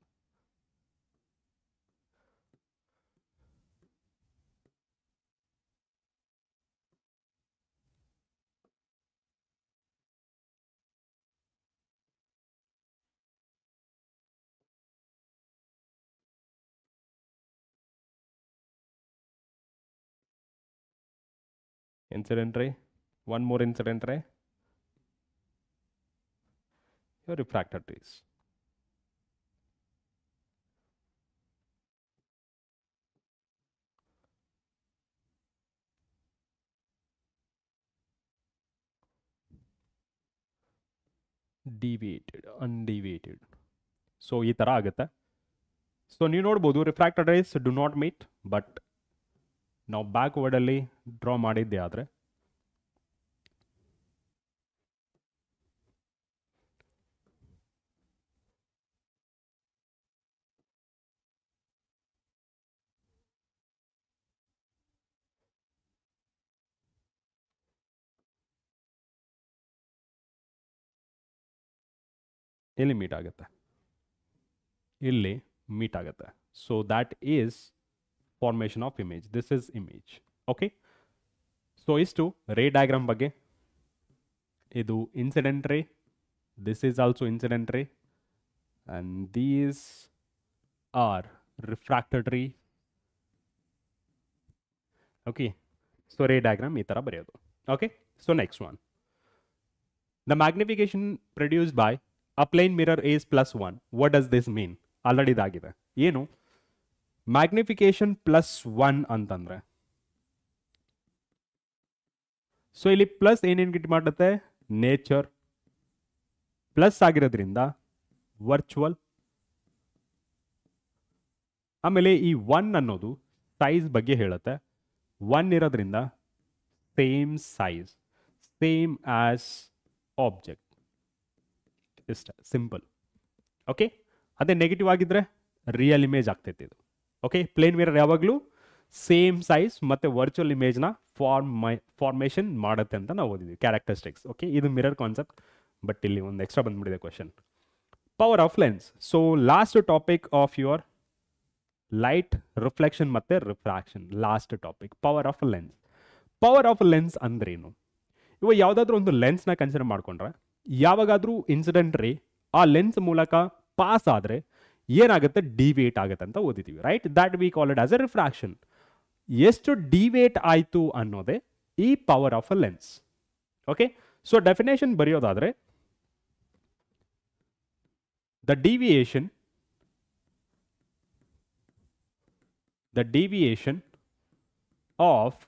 incident ray one more incident ray your refracted rays deviated undeviated so ಈ ಥರ ಆಗುತ್ತೆ ಸೊ ನೀವು ನೋಡ್ಬೋದು refracted rays do not meet but ನಾವು ಬ್ಯಾಕ್ ವರ್ಡಲ್ಲಿ ಡ್ರಾ ಮಾಡಿದ್ದೆ ಆದರೆ. ಎಲ್ಲಿ ಮೀಟ್ ಆಗುತ್ತೆ? ಇಲ್ಲಿ ಮೀಟ್ ಆಗುತ್ತೆ. So that is formation of image this is image okay so ಇಷ್ಟು ರೇ ಡಯಾಗ್ರಾಮ್ ಬಗ್ಗೆ ಇದು incident ray this is also incident ray and these are refracted ray okay so ray diagram ಈ ಥರ ಬರೆಯೋದು okay so next one the magnification produce by a plane mirror as plus one what does this mean already ಇದಾಗಿದೆ ಏನು magnification plus one ಅಂತಂದ್ರೆ. So ಇಲ್ಲಿ plus ಏನೇನು ಗಿಟ್ ಮಾಡುತ್ತೆ? ನೇಚರ್ ಪ್ಲಸ್ ಆಗಿರೋದ್ರಿಂದ ವರ್ಚುವಲ್ ಆಮೇಲೆ ಈ ಒನ್ ಅನ್ನೋದು ಸೈಜ್ ಬಗ್ಗೆ ಹೇಳುತ್ತೆ. ಒನ್ ಇರೋದ್ರಿಂದ same size same as object ಇಷ್ಟ ಸಿಂಪಲ್ ಓಕೆ ಅದೇ ನೆಗೆಟಿವ್ ಆಗಿದ್ರೆ ರಿಯಲ್ ಇಮೇಜ್ ಆಗ್ತೈತೆ ಇದು. ಓಕೆ ಪ್ಲೇನ್ ಮಿರರ್ ಯಾವಾಗಲೂ ಸೇಮ್ ಸೈಜ್ ಮತ್ತು ವರ್ಚುವಲ್ ಇಮೇಜ್ನ ಫಾರ್ಮ್ ಫಾರ್ಮೇಷನ್ ಮಾಡುತ್ತೆ ಅಂತ ನಾವು ಓದಿದ್ವಿ ಕ್ಯಾರೆಕ್ಟರಿಸ್ಟಿಕ್ಸ್ ಓಕೆ ಇದು ಮಿರರ್ ಕಾನ್ಸೆಪ್ಟ್ ಬಟ್ ಇಲ್ಲಿ ಒಂದು ಎಕ್ಸ್ಟ್ರಾ ಬಂದ್ಬಿಟ್ಟಿದೆ question power of lens so last topic of your light reflection ಮತ್ತು refraction last topic power of lens power of lens ಅಂದ್ರೇನು? ಇವಾಗ ಯಾವುದಾದ್ರೂ ಒಂದು ಲೆನ್ಸ್ನ ಕನ್ಸಿಡರ್ ಮಾಡ್ಕೊಂಡ್ರೆ, ಯಾವಾಗಾದರೂ ಇನ್ಸಿಡೆಂಟ್ ರೀ, ಆ ಲೆನ್ಸ್ ಮೂಲಕ ಪಾಸ್ ಆದರೆ ಏನಾಗುತ್ತೆ? ಡಿವೇಟ್ ಆಗುತ್ತೆ ಅಂತ ಓದಿದ್ದೀವಿ right that we call it as a refraction ಎಷ್ಟು ಡಿವೇಟ್ ಆಯಿತು ಅನ್ನೋದೇ ಈ power of a lens okay so definition ಬರೆಯೋದಾದರೆ the deviation the deviation of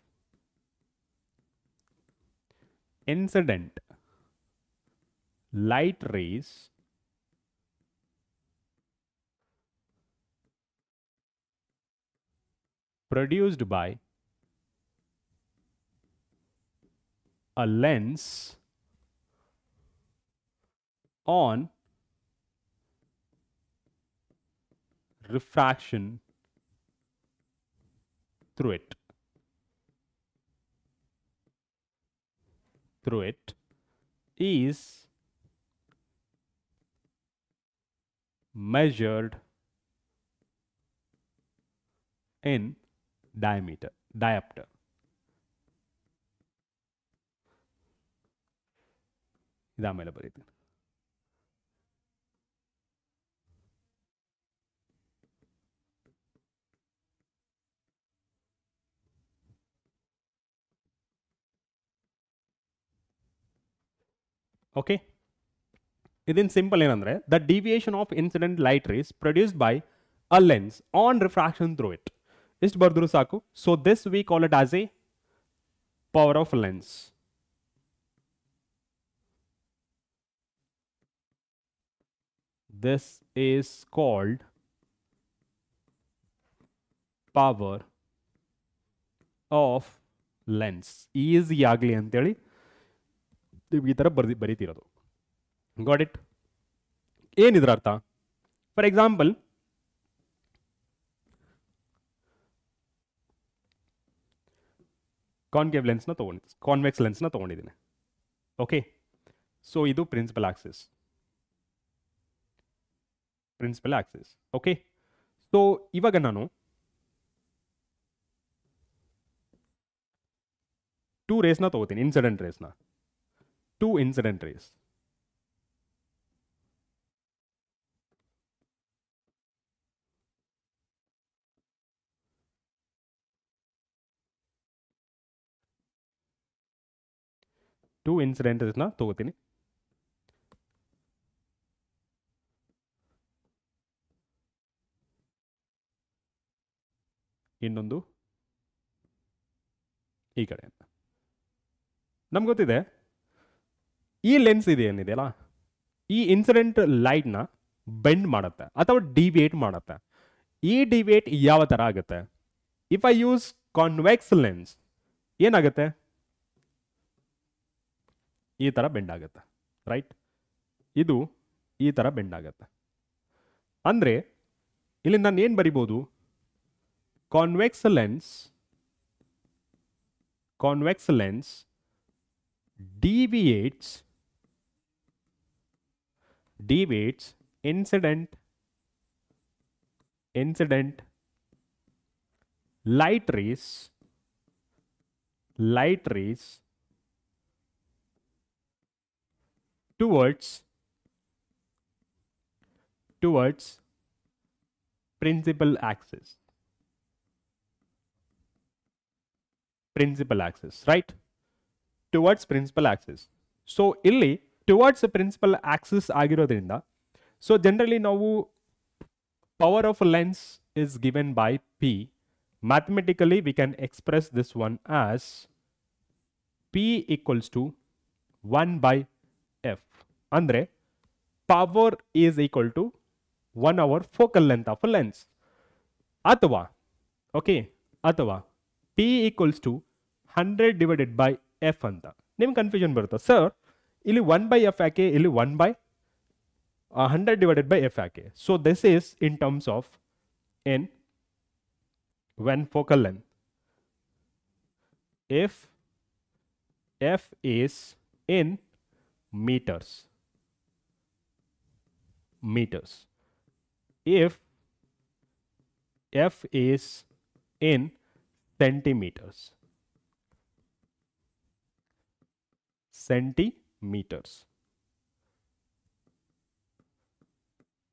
incident light rays produced by a lens on refraction through it. Through it is measured in diameter dioptre ಇದಾಮೇಲೆ ಬರೀತೀನಿ okay ಇದನ್ simple ಏನಂದ್ರೆ the deviation of incident light rays produced by a lens on refraction through it ಇಷ್ಟು ಬರೆದ್ರು ಸಾಕು so this we call it as a power of lens this is called power of lens easy ಆಗಲಿ ಅಂತೇಳಿ ಈ ಥರ ಬರ್ದಿ ಬರೀತಿರೋದು got it ಏನಿದ್ರ ಅರ್ಥ ಫಾರ್ ಎಕ್ಸಾಂಪಲ್ ಕಾನ್ಕೇವ್ ಲೆನ್ಸ್ನ ತೊಗೊಂಡಿದ್ದೆ ಕಾನ್ವೆಕ್ಸ್ ಲೆನ್ಸ್ನ ತೊಗೊಂಡಿದ್ದೀನಿ. ಓಕೆ ಸೊ ಇದು principal axis principal axis okay so ಇವಾಗ ನಾನು ಟೂ ರೇಸ್ನ ತಗೋತೀನಿ incident ರೇಸ್ನ two incident rays two incident ರೇಸ್ನ ತಗೋತೀನಿ. ಇನ್ನೊಂದು. ಈ ಕಡೆ. ನಮ್ಗೆ ಗೊತ್ತಿದೆ. ಈ ಲೆನ್ಸ್ ಇದೆ ಏನಿದೆಯಲ್ಲ ಈ ಇನ್ಸಿಡೆಂಟ್ ಲೈಟ್ನ ಬೆಂಡ್ ಮಾಡುತ್ತೆ ಅಥವಾ ಡಿವಿಯೇಟ್ ಮಾಡುತ್ತೆ. ಈ ಡಿವಿಯೇಟ್ ಯಾವ ಥರ ಆಗುತ್ತೆ? If I use convex lens ಏನಾಗುತ್ತೆ? ಈ ಥರ ಬೆಂಡ್ ಆಗುತ್ತೆ ರೈಟ್ ಇದು ಈ ಥರ ಬೆಂಡ್ ಆಗುತ್ತೆ. ಅಂದರೆ ಇಲ್ಲಿ ನಾನು ಏನು ಬರಿಬೋದು? Convex lens convex lens deviates deviates incident incident light rays light rays towards towards principal axis principal axis, right? Towards principal axis. So ಇಲ್ಲಿ ಟುವರ್ಡ್ಸ್ ಪ್ರಿನ್ಸಿಪಲ್ ಆಕ್ಸಿಸ್ ಆಗಿರೋದ್ರಿಂದ ಸೊ ಜನರಲಿ ನಾವು power of lens is given by P mathematically we can express this one as P equals to one by F ಅಂದರೆ power is equal to one over focal length of lens ಅಥವಾ okay ಅಥವಾ P equals to hundred divided by F ಅಂತ ನಿಮ್ಗೆ confusion ಬರುತ್ತೆ sir ಇಲ್ಲಿ one by F ಯಾಕೆ ಇಲ್ಲಿ one by hundred divided by F ಯಾಕೆ so this is in terms of and when focal length if f is in meters meters if f is in centimeters centimeters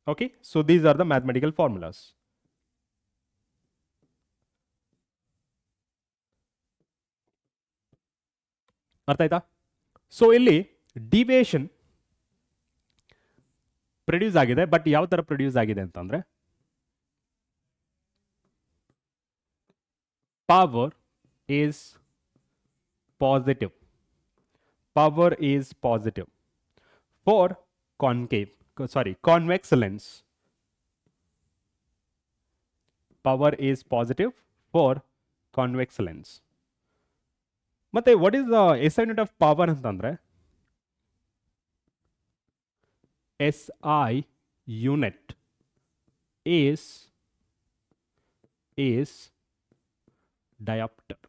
okay so these are the mathematical formulas ಅರ್ಥ ಆಯ್ತಾ so ಇಲ್ಲಿ deviation produce ಆಗಿದೆ but ಯಾವ ಥರ produce ಆಗಿದೆ ಅಂತಂದ್ರೆ power is positive power is positive for concave sorry convex lens power is positive for convex lens ಮತ್ತೆ what is the S of power ಅಂತಂದ್ರೆ S I unit is is dioptre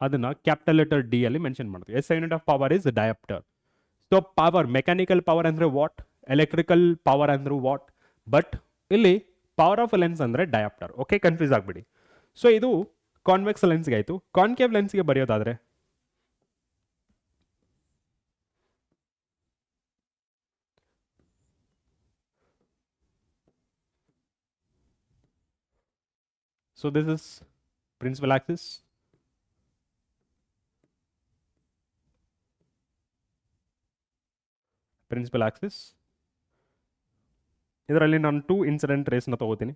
ಅದನ್ನ capital letter D ಅಲ್ಲಿ mention ಮಾಡ್ತೀವಿ S unit of power is dioptre so power mechanical power ಅಂದರೆ what electrical power ಅಂದ್ರೆ what but ಇಲ್ಲಿ power of lens ಅಂದರೆ dioptre okay confuse ಆಗಿಬಿಡಿ so ಇದು convex ಲೆನ್ಸ್ಗೆ ಆಯಿತು ಕಾನ್ಕೇವ್ ಲೆನ್ಸ್ಗೆ ಬರೆಯೋದಾದರೆ So this is principal axis. Principal axis. ಇದರಲ್ಲಿ ನಾನು ಟೂ ಇನ್ಸಿಡೆಂಟ್ ರೇಸ್ನ ತಗೋತೀನಿ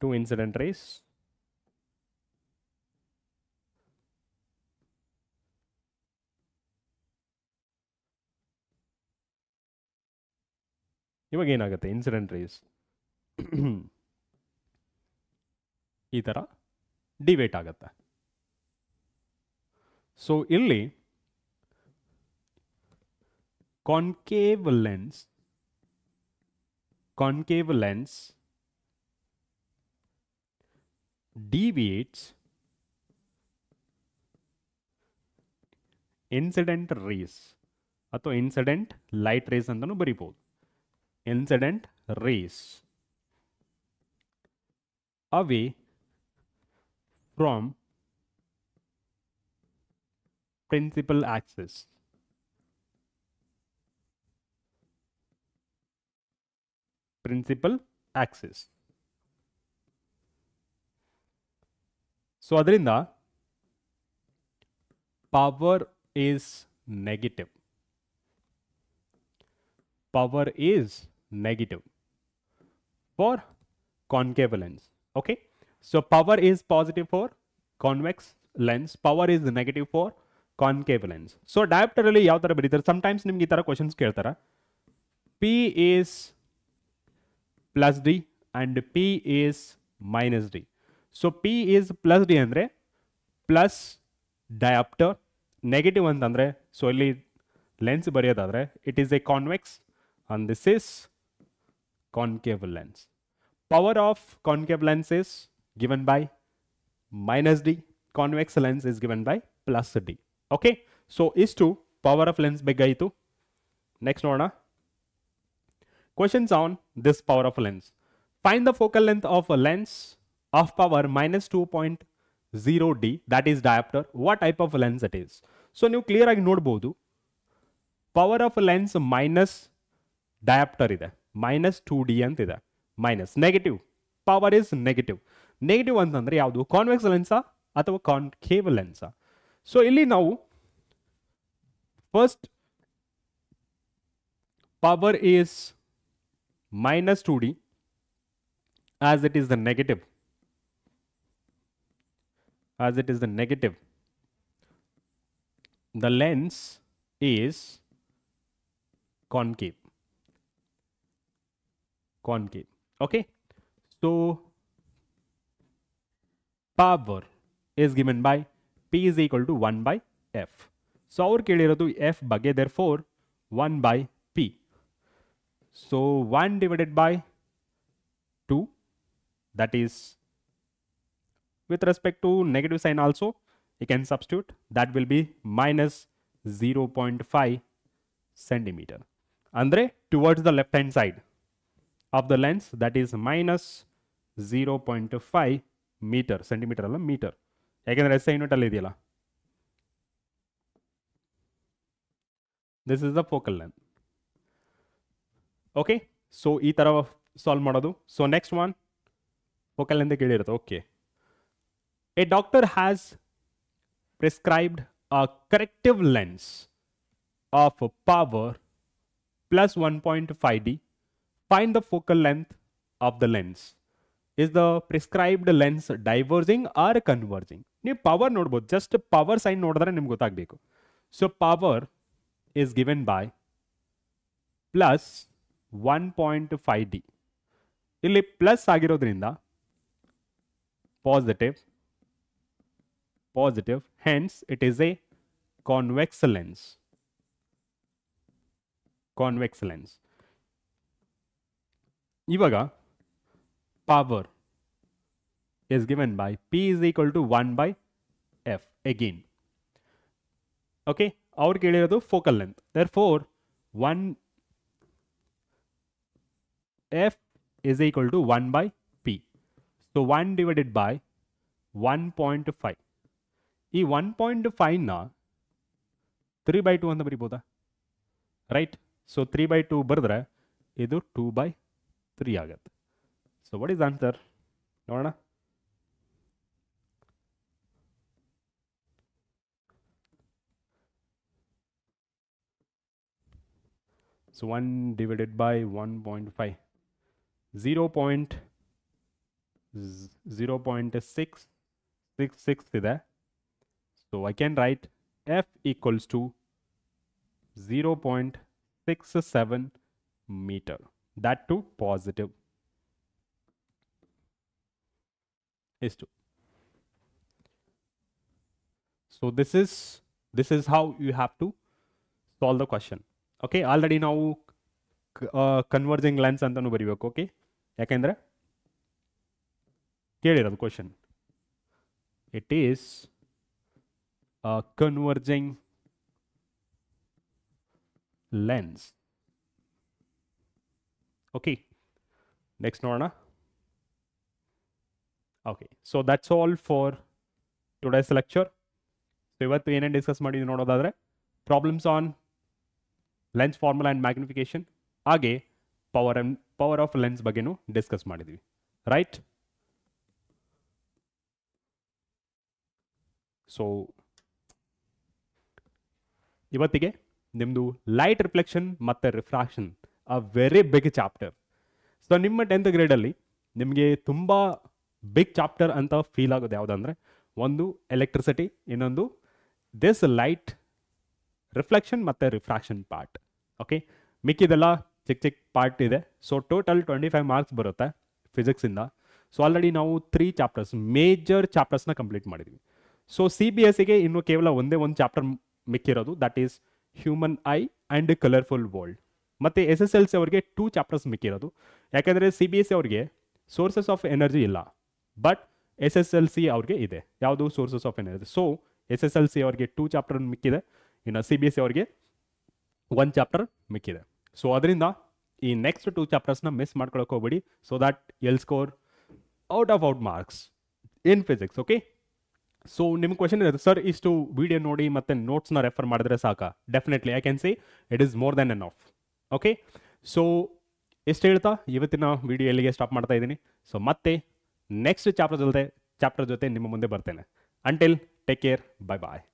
ಟೂ ಇನ್ಸಿಡೆಂಟ್ ರೇಸ್ ಇವಾಗ ಏನಾಗುತ್ತೆ ಇನ್ಸಿಡೆಂಟ್ ರೇಸ್ ಈ ಥರ ಡಿವೇಟ್ ಆಗುತ್ತೆ. ಸೊ ಇಲ್ಲಿ concave lens concave lens deviates incident rays ಅಥವಾ ಇನ್ಸಿಡೆಂಟ್ ಲೈಟ್ ರೇಸ್ ಅಂತಲೂ ಬರಿಬೋದು. Incident rays away from principal axis principal axis so ಅದರಿಂದ power is negative power is negative for concave lens okay So power is positive for convex lens power is negative for lens so diopter ಅಲ್ಲಿ ಯಾವ ತರ ಬರೀತಾರೆ sometimes ನಿಮ್ಗೆ ಈ questions questions ಕೇಳ್ತಾರ p is plus d and p is minus d so p is plus d ಅಂದ್ರೆ plus dioptre negative ಅಂತಂದರೆ so ಇಲ್ಲಿ lens ಬರೆಯೋದಾದರೆ it is a convex and this is concave lens. Power of concave lens is given by minus d. Convex lens is given by plus d. Okay. So is to power of lens begaitu. Next one. Questions on this power of lens. Find the focal length of a lens of power minus 2.0d that is diopter. What type of lens it is. So ನೀವು clear ಆಗಿ ನೋಡ್ಬೋದು power of lens minus dioptre ಇದೆ minus two D ಅಂತಿದೆ minus negative power is negative negative ಅಂತಂದ್ರೆ ಯಾವುದು convex ಲೆನ್ಸಾ ಅಥವಾ concave ಲೆನ್ಸಾ ಸೊ ಇಲ್ಲಿ ನಾವು first power is minus two D as it is the negative as it is the negative the lens is concave concave okay so power is given by p is equal to 1 by f so ಅವ್ರು ಕೇಳಿರೋದು f ಬಗ್ಗೆ therefore 1 by p so 1 divided by 2 that is with respect to negative sign also you can substitute that will be minus 0.5 centimeter andre towards the left hand side of the lens that is minus 0.5 Meter centimetre ಅಲ್ಲ metre ಯಾಕೆಂದ್ರೆ S unit ಅಲ್ಲಿ ಇದೆಯಲ್ಲ this is the focal length okay so ಈ ಥರ solve ಮಾಡೋದು so next one focal length ಕೇಳಿರುತ್ತೆ okay a doctor has prescribed a corrective lens of power plus 1.5d. Find the focal length of the lens. Is the prescribed lens diverging or converging? ನೀವು power ನೋಡ್ಬೋದು just power sign ನೋಡಿದ್ರೆ ನಿಮ್ಗೆ ಗೊತ್ತಾಗಬೇಕು. So power is given by plus one point five d ಇಲ್ಲಿ plus ಆಗಿರೋದ್ರಿಂದ positive positive hence it is a convex lens convex lens ಇವಾಗ Power is given by P is equal to 1 by F again. Okay, ಅವ್ರು ಕೇಳಿರೋದು focal length therefore one F is equal to one by P so one divided by one point five ಈ one point ಫೈವ್ನ three by two ಅಂತ ಬರಿಬೋದಾ right so three by two ಬರೆದ್ರೆ ಇದು two by three ಆಗುತ್ತೆ So what is answer? Noana? So 1 divided by 1.5. 0. 0 0.666 ಇದೆ so I can write f equals to 0 0.67 meter that too positive Is 2. So this is this is how you have to solve the question. Okay already ನಾವು converging lens ಅಂತಲೂ ಬರಿಬೇಕು okay ಯಾಕೆಂದರೆ ಕೇಳಿರೋದು question it is converging lens okay next ನೋಡೋಣ okay so that's all for today's lecture so ಇವತ್ತು ಏನೇನು discuss ಮಾಡಿದ್ವಿ ನೋಡೋದಾದರೆ problems on lens formula and magnification ಹಾಗೆ power and power of lens ಬಗ್ಗೆನೂ ಡಿಸ್ಕಸ್ ಮಾಡಿದ್ವಿ. ರೈಟ್ ಸೊ ಇವತ್ತಿಗೆ ನಿಮ್ಮದು ಲೈಟ್ ರಿಫ್ಲೆಕ್ಷನ್ ಮತ್ತು refraction a very big chapter so ನಿಮ್ಮ ಟೆಂತ್ ಗ್ರೇಡಲ್ಲಿ ನಿಮಗೆ ತುಂಬ ಬಿಗ್ ಚಾಪ್ಟರ್ ಅಂತ ಫೀಲ್ ಆಗೋದು ಯಾವುದಂದ್ರೆ, ಒಂದು ಎಲೆಕ್ಟ್ರಿಸಿಟಿ ಇನ್ನೊಂದು ದಿಸ್ ಲೈಟ್ ರಿಫ್ಲೆಕ್ಷನ್ ಮತ್ತು ರಿಫ್ರಾಕ್ಷನ್ ಪಾರ್ಟ್ ಓಕೆ ಮಿಕ್ಕಿದೆಲ್ಲ ಚಿಕ್ಕ ಚಿಕ್ಕ ಪಾರ್ಟ್ ಇದೆ. So total twenty five marks ಬರುತ್ತೆ ಫಿಸಿಕ್ಸಿಂದ ಸೊ ಆಲ್ರೆಡಿ ನಾವು ತ್ರೀ ಚಾಪ್ಟರ್ಸ್ ಮೇಜರ್ ಚಾಪ್ಟರ್ಸ್ನ ಕಂಪ್ಲೀಟ್ ಮಾಡಿದ್ವಿ. ಸೊ ಸಿ ಬಿ ಎಸ್ ಸಿಗೆ ಇನ್ನು ಕೇವಲ ಒಂದೇ ಒಂದು chapter ಮಿಕ್ಕಿರೋದು that is human eye and colourful world ಮತ್ತು ಎಸ್ ಎಸ್ ಎಲ್ ಸಿ ಅವರಿಗೆ ಟೂ ಚಾಪ್ಟರ್ಸ್ ಮಿಕ್ಕಿರೋದು. ಯಾಕೆಂದರೆ ಸಿ ಬಿ ಎಸ್ ಸಿ ಅವ್ರಿಗೆ ಸೋರ್ಸಸ್ ಆಫ್ ಎನರ್ಜಿ ಇಲ್ಲ. But S S L C ಅವ್ರಿಗೆ ಇದೆ. ಯಾವುದು? Sources of energy so S S L C ಅವ್ರಿಗೆ ಟೂ ಚಾಪ್ಟರ್ ಮಿಕ್ಕಿದೆ. ಇನ್ನು ಸಿ ಬಿ ಎಸ್ ಸಿ ಅವ್ರಿಗೆ ಒನ್ ಚಾಪ್ಟರ್ ಮಿಕ್ಕಿದೆ. ಸೊ ಅದರಿಂದ ಈ ನೆಕ್ಸ್ಟ್ ಟೂ ಚಾಪ್ಟರ್ಸ್ನ ಮಿಸ್ ಮಾಡ್ಕೊಳಕ್ಕೆ ಹೋಗ್ಬೇಡಿ. So that'll score out of out marks in physics okay so ನಿಮ್ಮ ಕ್ವಶನ್ ಇದೆ ಸರ್ ಇಷ್ಟು ವಿಡಿಯೋ ನೋಡಿ ಮತ್ತು ನೋಟ್ಸ್ನ ರೆಫರ್ ಮಾಡಿದ್ರೆ ಸಾಕಾ? Definitely I can see it is more than of okay so ಎಷ್ಟು ಹೇಳ್ತಾ? ಇವತ್ತಿನ ವಿಡಿಯೋ ಎಲ್ಲಿಗೆ ಸ್ಟಾಪ್ ಮಾಡ್ತಾ ಇದ್ದೀನಿ? ಸೊ ಮತ್ತೆ ನೆಕ್ಸ್ಟ್ ಚಾಪ್ಟರ್ ಜೊತೆ ಚಾಪ್ಟರ್ ಜೊತೆ ನಿಮ್ಮ ಮುಂದೆ ಬರ್ತೇನೆ. Until take care bye bye